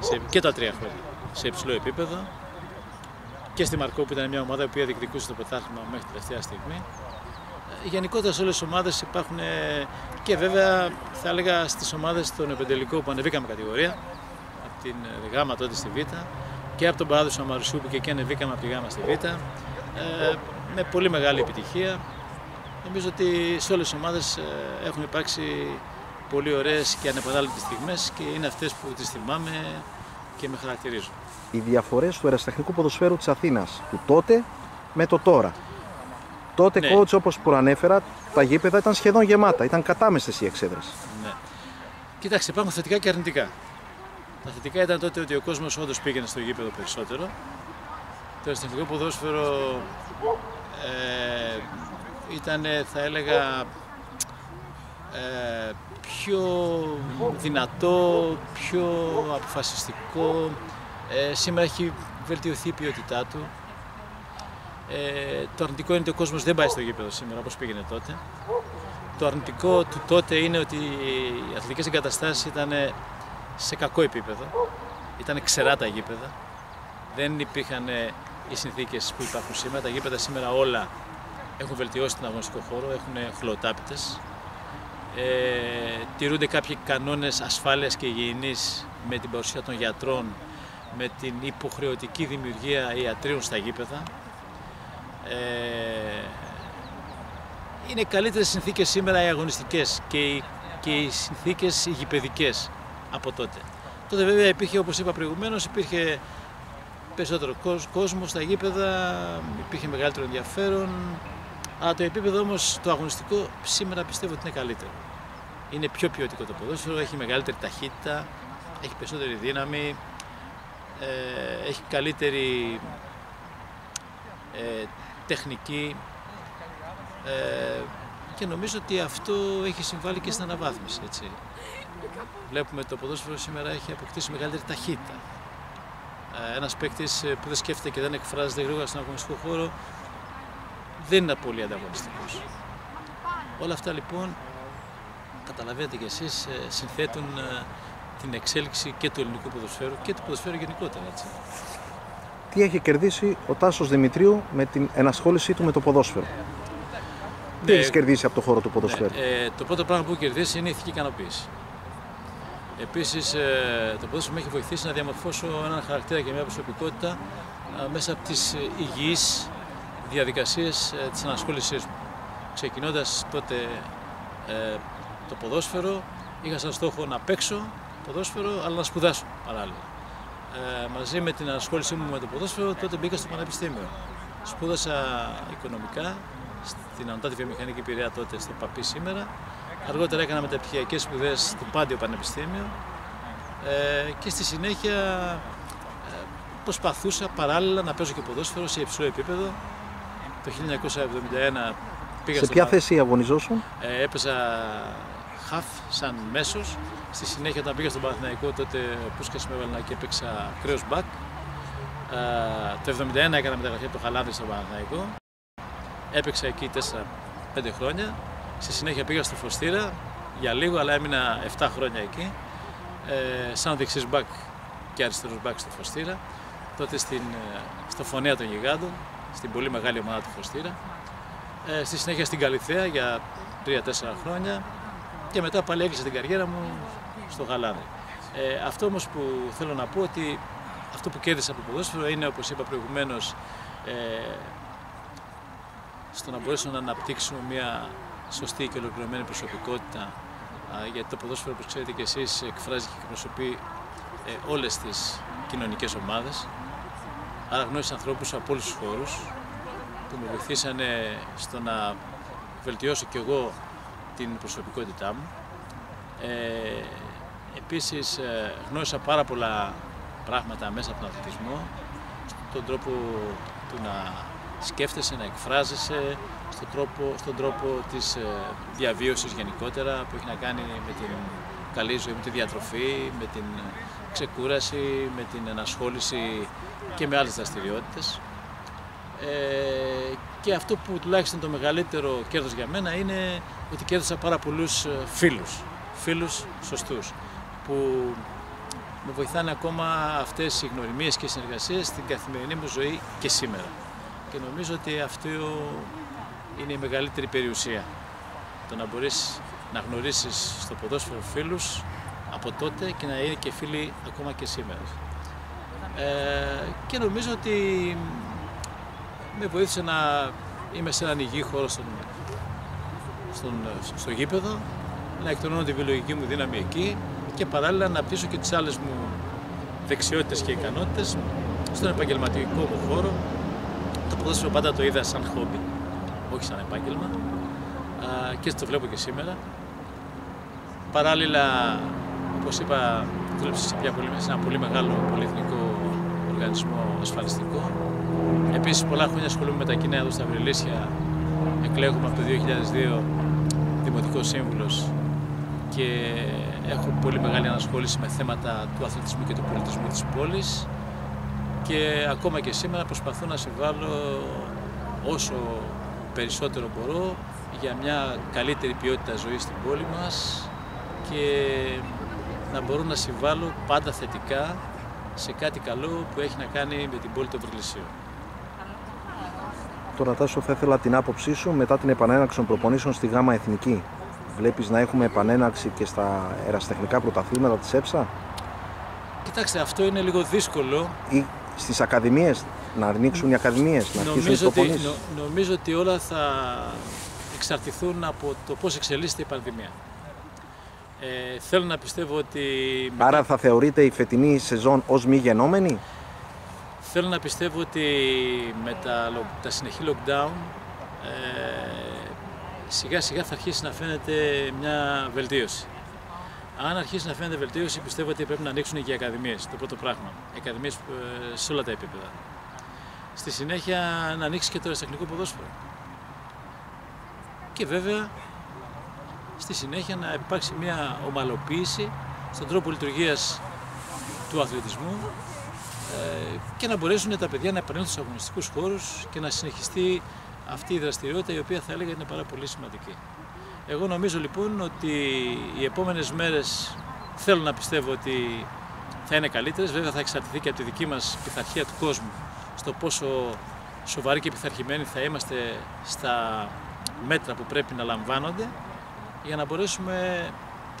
σε, και τα τρία χρόνια σε υψηλό επίπεδο και στη Μαρκό που ήταν μια ομάδα που διεκδικούσε το πρωτάθλημα μέχρι τελευταία στιγμή. Ε, γενικότερα σε όλες τις ομάδες υπάρχουν και βέβαια θα έλεγα στις ομάδες των επεντελικών που ανεβήκαμε κατηγορία από την Γάμα τότε στη Β και από τον παράδοσο Αμαρουσού που και εκεί ανεβήκαμε από τη Γάμα στη Β. Ε, με πολύ μεγάλη επιτυχία. Νομίζω ότι σε όλες τις ομάδες ε, έχουν υπάρξει πολύ ωραίες και ανεπανάληπτες στιγμές και είναι αυτές που τις θυμάμαι και με χαρακτηρίζουν. Οι διαφορές του αεραστεχνικού ποδοσφαίρου της Αθήνας, του τότε με το τώρα. Τότε, ναι. coach, όπως προανέφερα, τα γήπεδα ήταν σχεδόν γεμάτα, ήταν κατάμεστες οι εξέδρες. Ναι. Κοίταξε, υπάρχουν θετικά και αρνητικά. Τα θετικά ήταν τότε ότι ο κόσμος όντως πήγαινε στο γήπεδο περισσότερο. Το αριστεχνικό ποδόσφαιρο ε, ήταν, θα έλεγα, ε, πιο δυνατό, πιο αποφασιστικό. Ε, σήμερα έχει βελτιωθεί η ποιότητά του. Ε, το αρνητικό είναι ότι ο κόσμος δεν πάει στο γήπεδο σήμερα όπως πήγαινε τότε. Το αρνητικό του τότε είναι ότι οι αθλητικές εγκαταστάσεις ήταν σε κακό επίπεδο. Ήταν ξερά τα γήπεδα. Δεν υπήρχαν οι συνθήκες που υπάρχουν σήμερα. Τα γήπεδα σήμερα όλα έχουν βελτιώσει τον αγωνιστικό χώρο, έχουν χλωτάπητες. Ε, τηρούνται κάποιοι κανόνες ασφάλειας και υγιεινής με την παρουσία των γιατρών, με την υποχρεωτική δημιουργία ιατρίων στα γήπεδα. Ε, είναι καλύτερες συνθήκες σήμερα οι αγωνιστικές και οι, και οι συνθήκες οι γηπαιδικές από τότε. Τότε βέβαια υπήρχε, όπως είπα προηγουμένως, υπήρχε περισσότερο κόσμος στα γήπεδα, υπήρχε μεγαλύτερο ενδιαφέρον, αλλά το επίπεδο όμως το αγωνιστικό σήμερα πιστεύω ότι είναι καλύτερο. Είναι πιο ποιοτικό το ποδόσφαιρο, έχει μεγαλύτερη ταχύτητα, έχει περισσότερη δύναμη, ε, έχει καλύτερη ε, τεχνική ε, και νομίζω ότι αυτό έχει συμβάλει και στην αναβάθμιση. Έτσι. Βλέπουμε το ποδόσφαιρο σήμερα έχει αποκτήσει μεγαλύτερη ταχύτητα. Ε, Ένας παίκτης ε, που δεν σκέφτεται και δεν εκφράζεται γρήγορα στον αγωνιστικό χώρο δεν είναι πολύ ανταγωνιστικός. Όλα αυτά λοιπόν, καταλαβαίνετε κι εσείς, ε, συνθέτουν την εξέλιξη και του ελληνικού ποδοσφαίρου και του ποδοσφαίρου γενικότερα. Έτσι. Τι έχει κερδίσει ο Τάσος Δημητρίου με την ενασχόλησή του με το ποδόσφαιρο; Τι ναι, έχεις κερδίσει από το χώρο του ποδοσφαίρου; Ε, το πρώτο πράγμα που έχει κερδίσει είναι η ηθική ικανοποίηση. Επίσης, ε, το ποδόσφαιρο με έχει βοηθήσει να διαμορφώσω έναν χαρακτήρα και μια προσωπικότητα ε, μέσα από τις υγιείς διαδικασίες ε, της ανασχόλησής μου. Ξεκινώντας τότε ε, το ποδόσφαιρο, είχα σαν στόχο να παίξω ποδόσφαιρο, αλλά να σπουδάσω παράλληλα. Ε, μαζί με την ανασχόλησή μου με το ποδόσφαιρο, τότε μπήκα στο Πανεπιστήμιο. Σπούδασα οικονομικά στην Ανωτάτη Βιομηχανική Πειραιά τότε στο ΠΑΠΗ σήμερα. Αργότερα έκανα μεταπτυχιακές σπουδές στο Πάντιο Πανεπιστήμιο ε, και στη συνέχεια ε, προσπαθούσα παράλληλα να παίζω και ποδόσφαιρο σε υψηλό επίπεδο. Το 1971 πήγα Σε ποια θέση αγωνιζόσουν; Ε, έπαιζα χαφ σαν μέσος. Στη συνέχεια όταν πήγα στον Παναθηναϊκό τότε ο Πούσκας με έβαλε και έπαιξα κρέος μπακ. Ε, το 1971 έκανα μεταγραφή από το Χαλάνδρη στον Παναθηναϊκό. Έπαιξα εκεί 4-5 χρόνια. Στη συνέχεια πήγα στο Φωστήρα για λίγο, αλλά έμεινα 7 χρόνια εκεί. Ε, σαν δεξής μπακ και αριστερός μπακ στο Φωστήρα. Τότε στην, ε, στο Φωνέα των Γιγάντων, στην πολύ μεγάλη ομάδα του Φωστήρα. Ε, στη συνέχεια στην Καλυθέα για 3-4 χρόνια και μετά πάλι έκλεισα την καριέρα μου στο Γαλάδι. Ε, αυτό όμως που θέλω να πω ότι αυτό που κέρδισα από το ποδόσφαιρο είναι όπως είπα προηγουμένως ε, στο να μπορέσω να αναπτύξω μια σωστή και ολοκληρωμένη προσωπικότητα γιατί το ποδόσφαιρο όπως ξέρετε και εσείς εκφράζει και εκπροσωπεί ε, όλες τις κοινωνικές ομάδες Άρα γνώρισα ανθρώπους από όλους τους χώρους που με βοηθήσανε στο να βελτιώσω κι εγώ την προσωπικότητά μου. Ε, επίσης ε, γνώρισα πάρα πολλά πράγματα μέσα από τον αθλητισμό, στον τρόπο του να σκέφτεσαι, να εκφράζεσαι, στον τρόπο, στον τρόπο της ε, διαβίωσης γενικότερα που έχει να κάνει με την καλή ζωή, με τη διατροφή, με την ξεκούραση, με την ενασχόληση και με άλλες δραστηριότητες. Ε, και αυτό που τουλάχιστον το μεγαλύτερο κέρδος για μένα είναι ότι κέρδισα πάρα πολλούς ε, φίλους, φίλους σωστούς, που με βοηθάνε ακόμα αυτές οι γνωριμίες και οι συνεργασίες στην καθημερινή μου ζωή και σήμερα. Και νομίζω ότι αυτό είναι η μεγαλύτερη περιουσία. Το να μπορείς να γνωρίσεις στο ποδόσφαιρο φίλους από τότε και να είναι και φίλοι ακόμα και σήμερα. Ε, και νομίζω ότι με βοήθησε να είμαι σε έναν υγιή χώρο στον, στον, στο γήπεδο, να εκτονώνω τη βιολογική μου δύναμη εκεί και παράλληλα να πτήσω και τις άλλες μου δεξιότητες και ικανότητες στον επαγγελματικό μου χώρο. Το ποδόσφαιρο πάντα το είδα σαν χόμπι, όχι σαν επάγγελμα και το βλέπω και σήμερα. Παράλληλα, όπως είπα, δούλεψα σε, σε ένα πολύ μεγάλο πολυεθνικό οργανισμό ασφαλιστικό Επίσης πολλά χρόνια ασχολούμαι με τα κοινά εδώ στα Βρυλίσια. Εκλέγουμε από το 2002 Δημοτικός Σύμβουλος και έχω πολύ μεγάλη ανασχόληση με θέματα του αθλητισμού και του πολιτισμού της πόλης και ακόμα και σήμερα προσπαθώ να συμβάλλω όσο περισσότερο μπορώ για μια καλύτερη ποιότητα ζωής στην πόλη μας και να μπορώ να συμβάλλω πάντα θετικά σε κάτι καλό που έχει να κάνει με την πόλη των Βρυλισίων. Τώρα Τάσο θα ήθελα την άποψή σου μετά την επανέναξη των προπονήσεων στη ΓΑΜΑ Εθνική. Βλέπεις να έχουμε επανέναξη και στα εραστεχνικά πρωταθλήματα της ΕΠΣΑ; Κοιτάξτε, αυτό είναι λίγο δύσκολο. Ή στις ακαδημίες, να ανοίξουν οι ακαδημίες, να αρχίσουν οι προπονήσεις. Ότι, νομίζω ότι όλα θα εξαρτηθούν από το πώς εξελίσσεται η πανδημία. Ε, θέλω να πιστεύω ότι... Άρα θα θεωρείτε η φετινή σεζόν ως μη γενόμενη; Θέλω να πιστεύω ότι με τα, τα συνεχή lockdown ε, σιγά σιγά θα αρχίσει να φαίνεται μια βελτίωση. Αν αρχίσει να φαίνεται βελτίωση, πιστεύω ότι πρέπει να ανοίξουν και οι ακαδημίες, το πρώτο πράγμα. Οι ακαδημίες ε, σε όλα τα επίπεδα. Στη συνέχεια να ανοίξει και το αριστεχνικό ποδόσφαιρο. Και βέβαια, στη συνέχεια να υπάρξει μια ομαλοποίηση στον τρόπο λειτουργίας του αθλητισμού ε, και να μπορέσουν τα παιδιά να επανέλθουν στους αγωνιστικούς χώρους και να συνεχιστεί αυτή η δραστηριότητα η οποία θα έλεγα είναι πάρα πολύ σημαντική. Εγώ νομίζω λοιπόν ότι οι επόμενες μέρες θέλω να πιστεύω ότι θα είναι καλύτερες. Βέβαια θα εξαρτηθεί και από τη δική μας πειθαρχία του κόσμου στο πόσο σοβαροί και πειθαρχημένοι θα είμαστε στα μέτρα που πρέπει να λαμβάνονται για να μπορέσουμε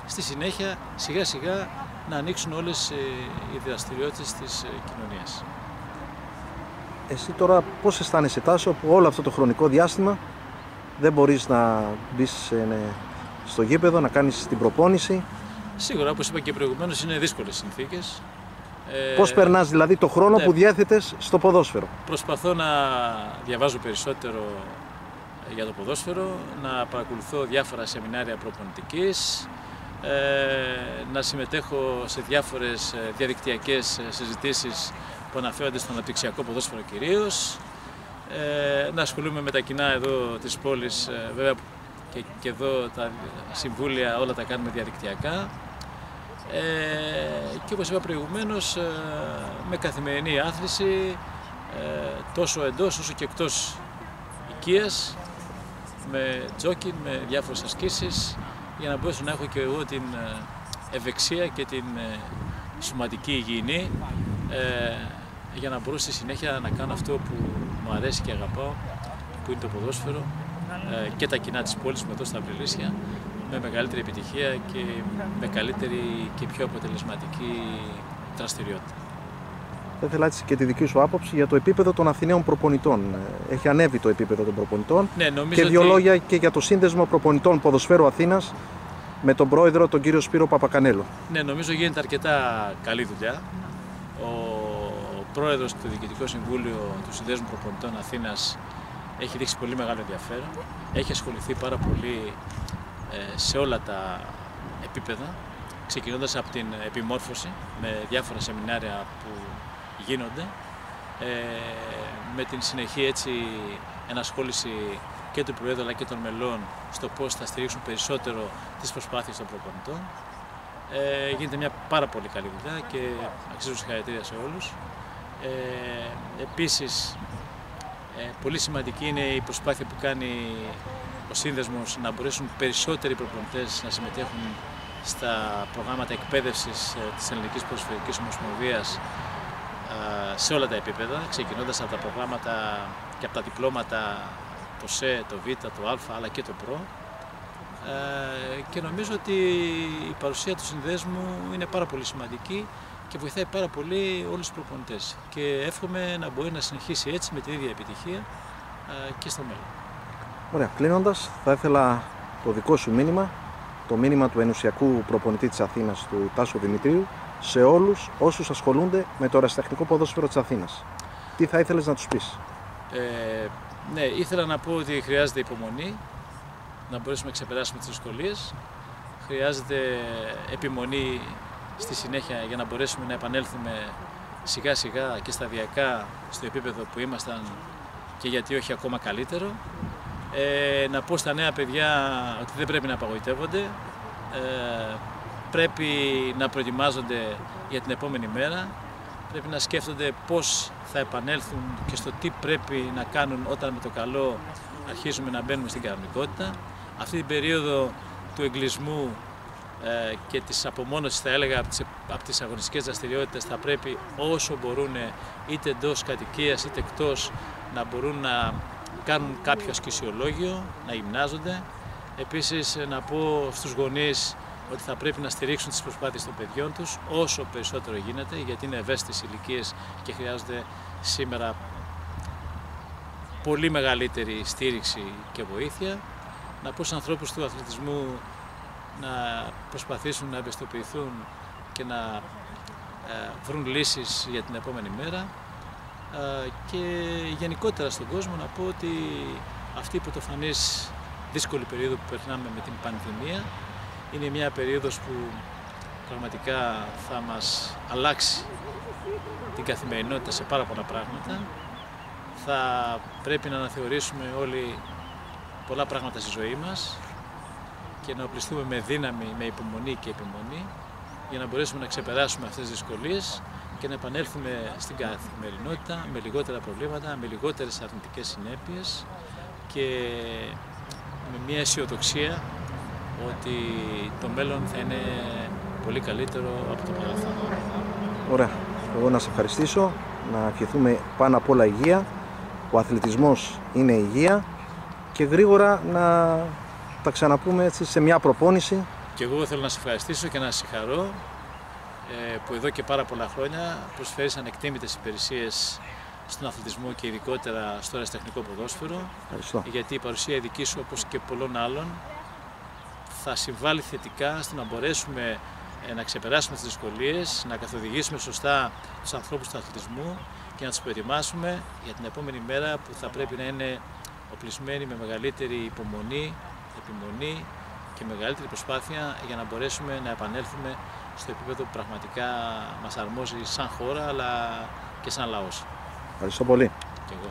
στη συνέχεια σιγά σιγά να ανοίξουν όλες ε, οι δραστηριότητες της ε, κοινωνίας. Εσύ τώρα πώς αισθάνεσαι Τάσο που όλο αυτό το χρονικό διάστημα δεν μπορείς να μπεις στο γήπεδο, να κάνεις την προπόνηση. Σίγουρα, όπως είπα και προηγουμένως, είναι δύσκολες συνθήκες. Πώς περνάς δηλαδή το χρόνο ναι. που διέθετες στο ποδόσφαιρο; Προσπαθώ να διαβάζω περισσότερο για το ποδόσφαιρο, να παρακολουθώ διάφορα σεμινάρια προπονητικής, ε, να συμμετέχω σε διάφορες ε, διαδικτυακές ε, συζητήσεις που αναφέρονται στο αναπτυξιακό ποδόσφαιρο κυρίως, να ασχολούμαι με τα κοινά εδώ της πόλης, βέβαια και, και εδώ τα συμβούλια όλα τα κάνουμε διαδικτυακά. Και όπως είπα προηγουμένως με καθημερινή άθληση τόσο εντός όσο και εκτός οικίας με τζόκιν, με διάφορες ασκήσεις για να μπορέσω να έχω και εγώ την ε, ευεξία και την ε, σωματική υγιεινή ε, για να μπορώ στη συνέχεια να κάνω αυτό που μου αρέσει και αγαπάω που είναι το ποδόσφαιρο και τα κοινά της πόλης με εδώ στα Βρυλίσια με μεγαλύτερη επιτυχία και με καλύτερη και πιο αποτελεσματική δραστηριότητα. Θα ήθελα έτσι και τη δική σου άποψη για το επίπεδο των Αθηναίων προπονητών. Έχει ανέβει το επίπεδο των προπονητών. Ναι, και δύο ότι... λόγια και για το σύνδεσμο προπονητών ποδοσφαίρου Αθήνας με τον πρόεδρο, τον κύριο Σπύρο Παπακανέλο. Ναι, νομίζω γίνεται αρκετά καλή δουλειά. Ο πρόεδρος του Διοικητικού Συμβούλιο του Συνδέσμου Προπονητών Αθήνας έχει δείξει πολύ μεγάλο ενδιαφέρον. Έχει ασχοληθεί πάρα πολύ ε, σε όλα τα επίπεδα, ξεκινώντας από την επιμόρφωση με διάφορα σεμινάρια που γίνονται, ε, με την συνεχή έτσι ενασχόληση και του Προέδρου αλλά και των μελών στο πώς θα στηρίξουν περισσότερο τις προσπάθειες των προπονητών. Ε, γίνεται μια πάρα πολύ καλή δουλειά και αξίζουν συγχαρητήρια σε όλους. Ε, επίσης, ε, πολύ σημαντική είναι η προσπάθεια που κάνει ο σύνδεσμος να μπορέσουν περισσότεροι προπονητές να συμμετέχουν στα προγράμματα εκπαίδευσης ε, της Ελληνικής Ποδοσφαιρικής Ομοσπονδίας ε, σε όλα τα επίπεδα, ξεκινώντας από τα προγράμματα και από τα διπλώματα το ΣΕ, το Β, το Α αλλά και το ΠΡΟ ε, και νομίζω ότι η παρουσία του συνδέσμου είναι πάρα πολύ σημαντική και βοηθάει πάρα πολύ όλους τους προπονητές και εύχομαι να μπορεί να συνεχίσει έτσι με την ίδια επιτυχία ε, και στο μέλλον. Ωραία, κλείνοντας θα ήθελα το δικό σου μήνυμα, το μήνυμα του ενουσιακού προπονητή της Αθήνας, του Τάσου Δημητρίου, σε όλους όσους ασχολούνται με το αεραστεχνικό ποδόσφαιρο της Αθήνας. Τι θα ήθελες να τους πεις; Ε, ναι, ήθελα να πω ότι χρειάζεται υπομονή, να μπορέσουμε να ξεπεράσουμε τις δυσκολίες. Χρειάζεται επιμονή στη συνέχεια για να μπορέσουμε να επανέλθουμε σιγά σιγά και σταδιακά στο επίπεδο που ήμασταν και γιατί όχι ακόμα καλύτερο. Ε, να πω στα νέα παιδιά ότι δεν πρέπει να απαγοητεύονται, ε, πρέπει να προετοιμάζονται για την επόμενη μέρα, πρέπει να σκέφτονται πώς θα επανέλθουν και στο τι πρέπει να κάνουν όταν με το καλό αρχίζουμε να μπαίνουμε στην κανονικότητα. Αυτή την περίοδο του εγκλισμού ε, και της απομόνωσης θα έλεγα από τις, από τις αγωνιστικές δραστηριότητες θα πρέπει όσο μπορούν είτε εντός κατοικίας είτε εκτός να μπορούν να κάνουν κάποιο ασκησιολόγιο, να γυμνάζονται. Επίσης να πω στους γονείς ότι θα πρέπει να στηρίξουν τις προσπάθειες των παιδιών τους όσο περισσότερο γίνεται γιατί είναι ευαίσθητες ηλικίες και χρειάζονται σήμερα πολύ μεγαλύτερη στήριξη και βοήθεια. Να πω στους ανθρώπους του αθλητισμού να προσπαθήσουν να ευαισθητοποιηθούν και να ε, βρουν λύσεις για την επόμενη μέρα ε, και γενικότερα στον κόσμο να πω ότι αυτή η πρωτοφανής δύσκολη περίοδο που περνάμε με την πανδημία είναι μια περίοδος που πραγματικά θα μας αλλάξει την καθημερινότητα σε πάρα πολλά πράγματα. Θα πρέπει να αναθεωρήσουμε όλοι πολλά πράγματα στη ζωή μας και να οπλιστούμε με δύναμη, με υπομονή και επιμονή για να μπορέσουμε να ξεπεράσουμε αυτές τις δυσκολίες και να επανέλθουμε στην καθημερινότητα με λιγότερα προβλήματα, με λιγότερες αρνητικές συνέπειες και με μια αισιοδοξία ότι το μέλλον θα είναι πολύ καλύτερο από το παρελθόν. Ωραία. Εγώ να σε ευχαριστήσω, να ευχηθούμε πάνω απ' όλα υγεία. Ο αθλητισμός είναι υγεία και γρήγορα να τα ξαναπούμε έτσι σε μια προπόνηση. Και εγώ θέλω να σε ευχαριστήσω και να σε συγχαρώ ε, που εδώ και πάρα πολλά χρόνια προσφέρεις ανεκτήμητες υπηρεσίες στον αθλητισμό και ειδικότερα στο αεραστεχνικό ποδόσφαιρο. Ευχαριστώ. Γιατί η παρουσία δική σου όπως και πολλών άλλων θα συμβάλλει θετικά στο να μπορέσουμε ε, να ξεπεράσουμε τις δυσκολίες, να καθοδηγήσουμε σωστά τους ανθρώπους του αθλητισμού και να τους προετοιμάσουμε για την επόμενη μέρα που θα πρέπει να είναι οπλισμένοι με μεγαλύτερη υπομονή, επιμονή και μεγαλύτερη προσπάθεια για να μπορέσουμε να επανέλθουμε στο επίπεδο που πραγματικά μας αρμόζει σαν χώρα αλλά και σαν λαός. Ευχαριστώ πολύ. Και εγώ.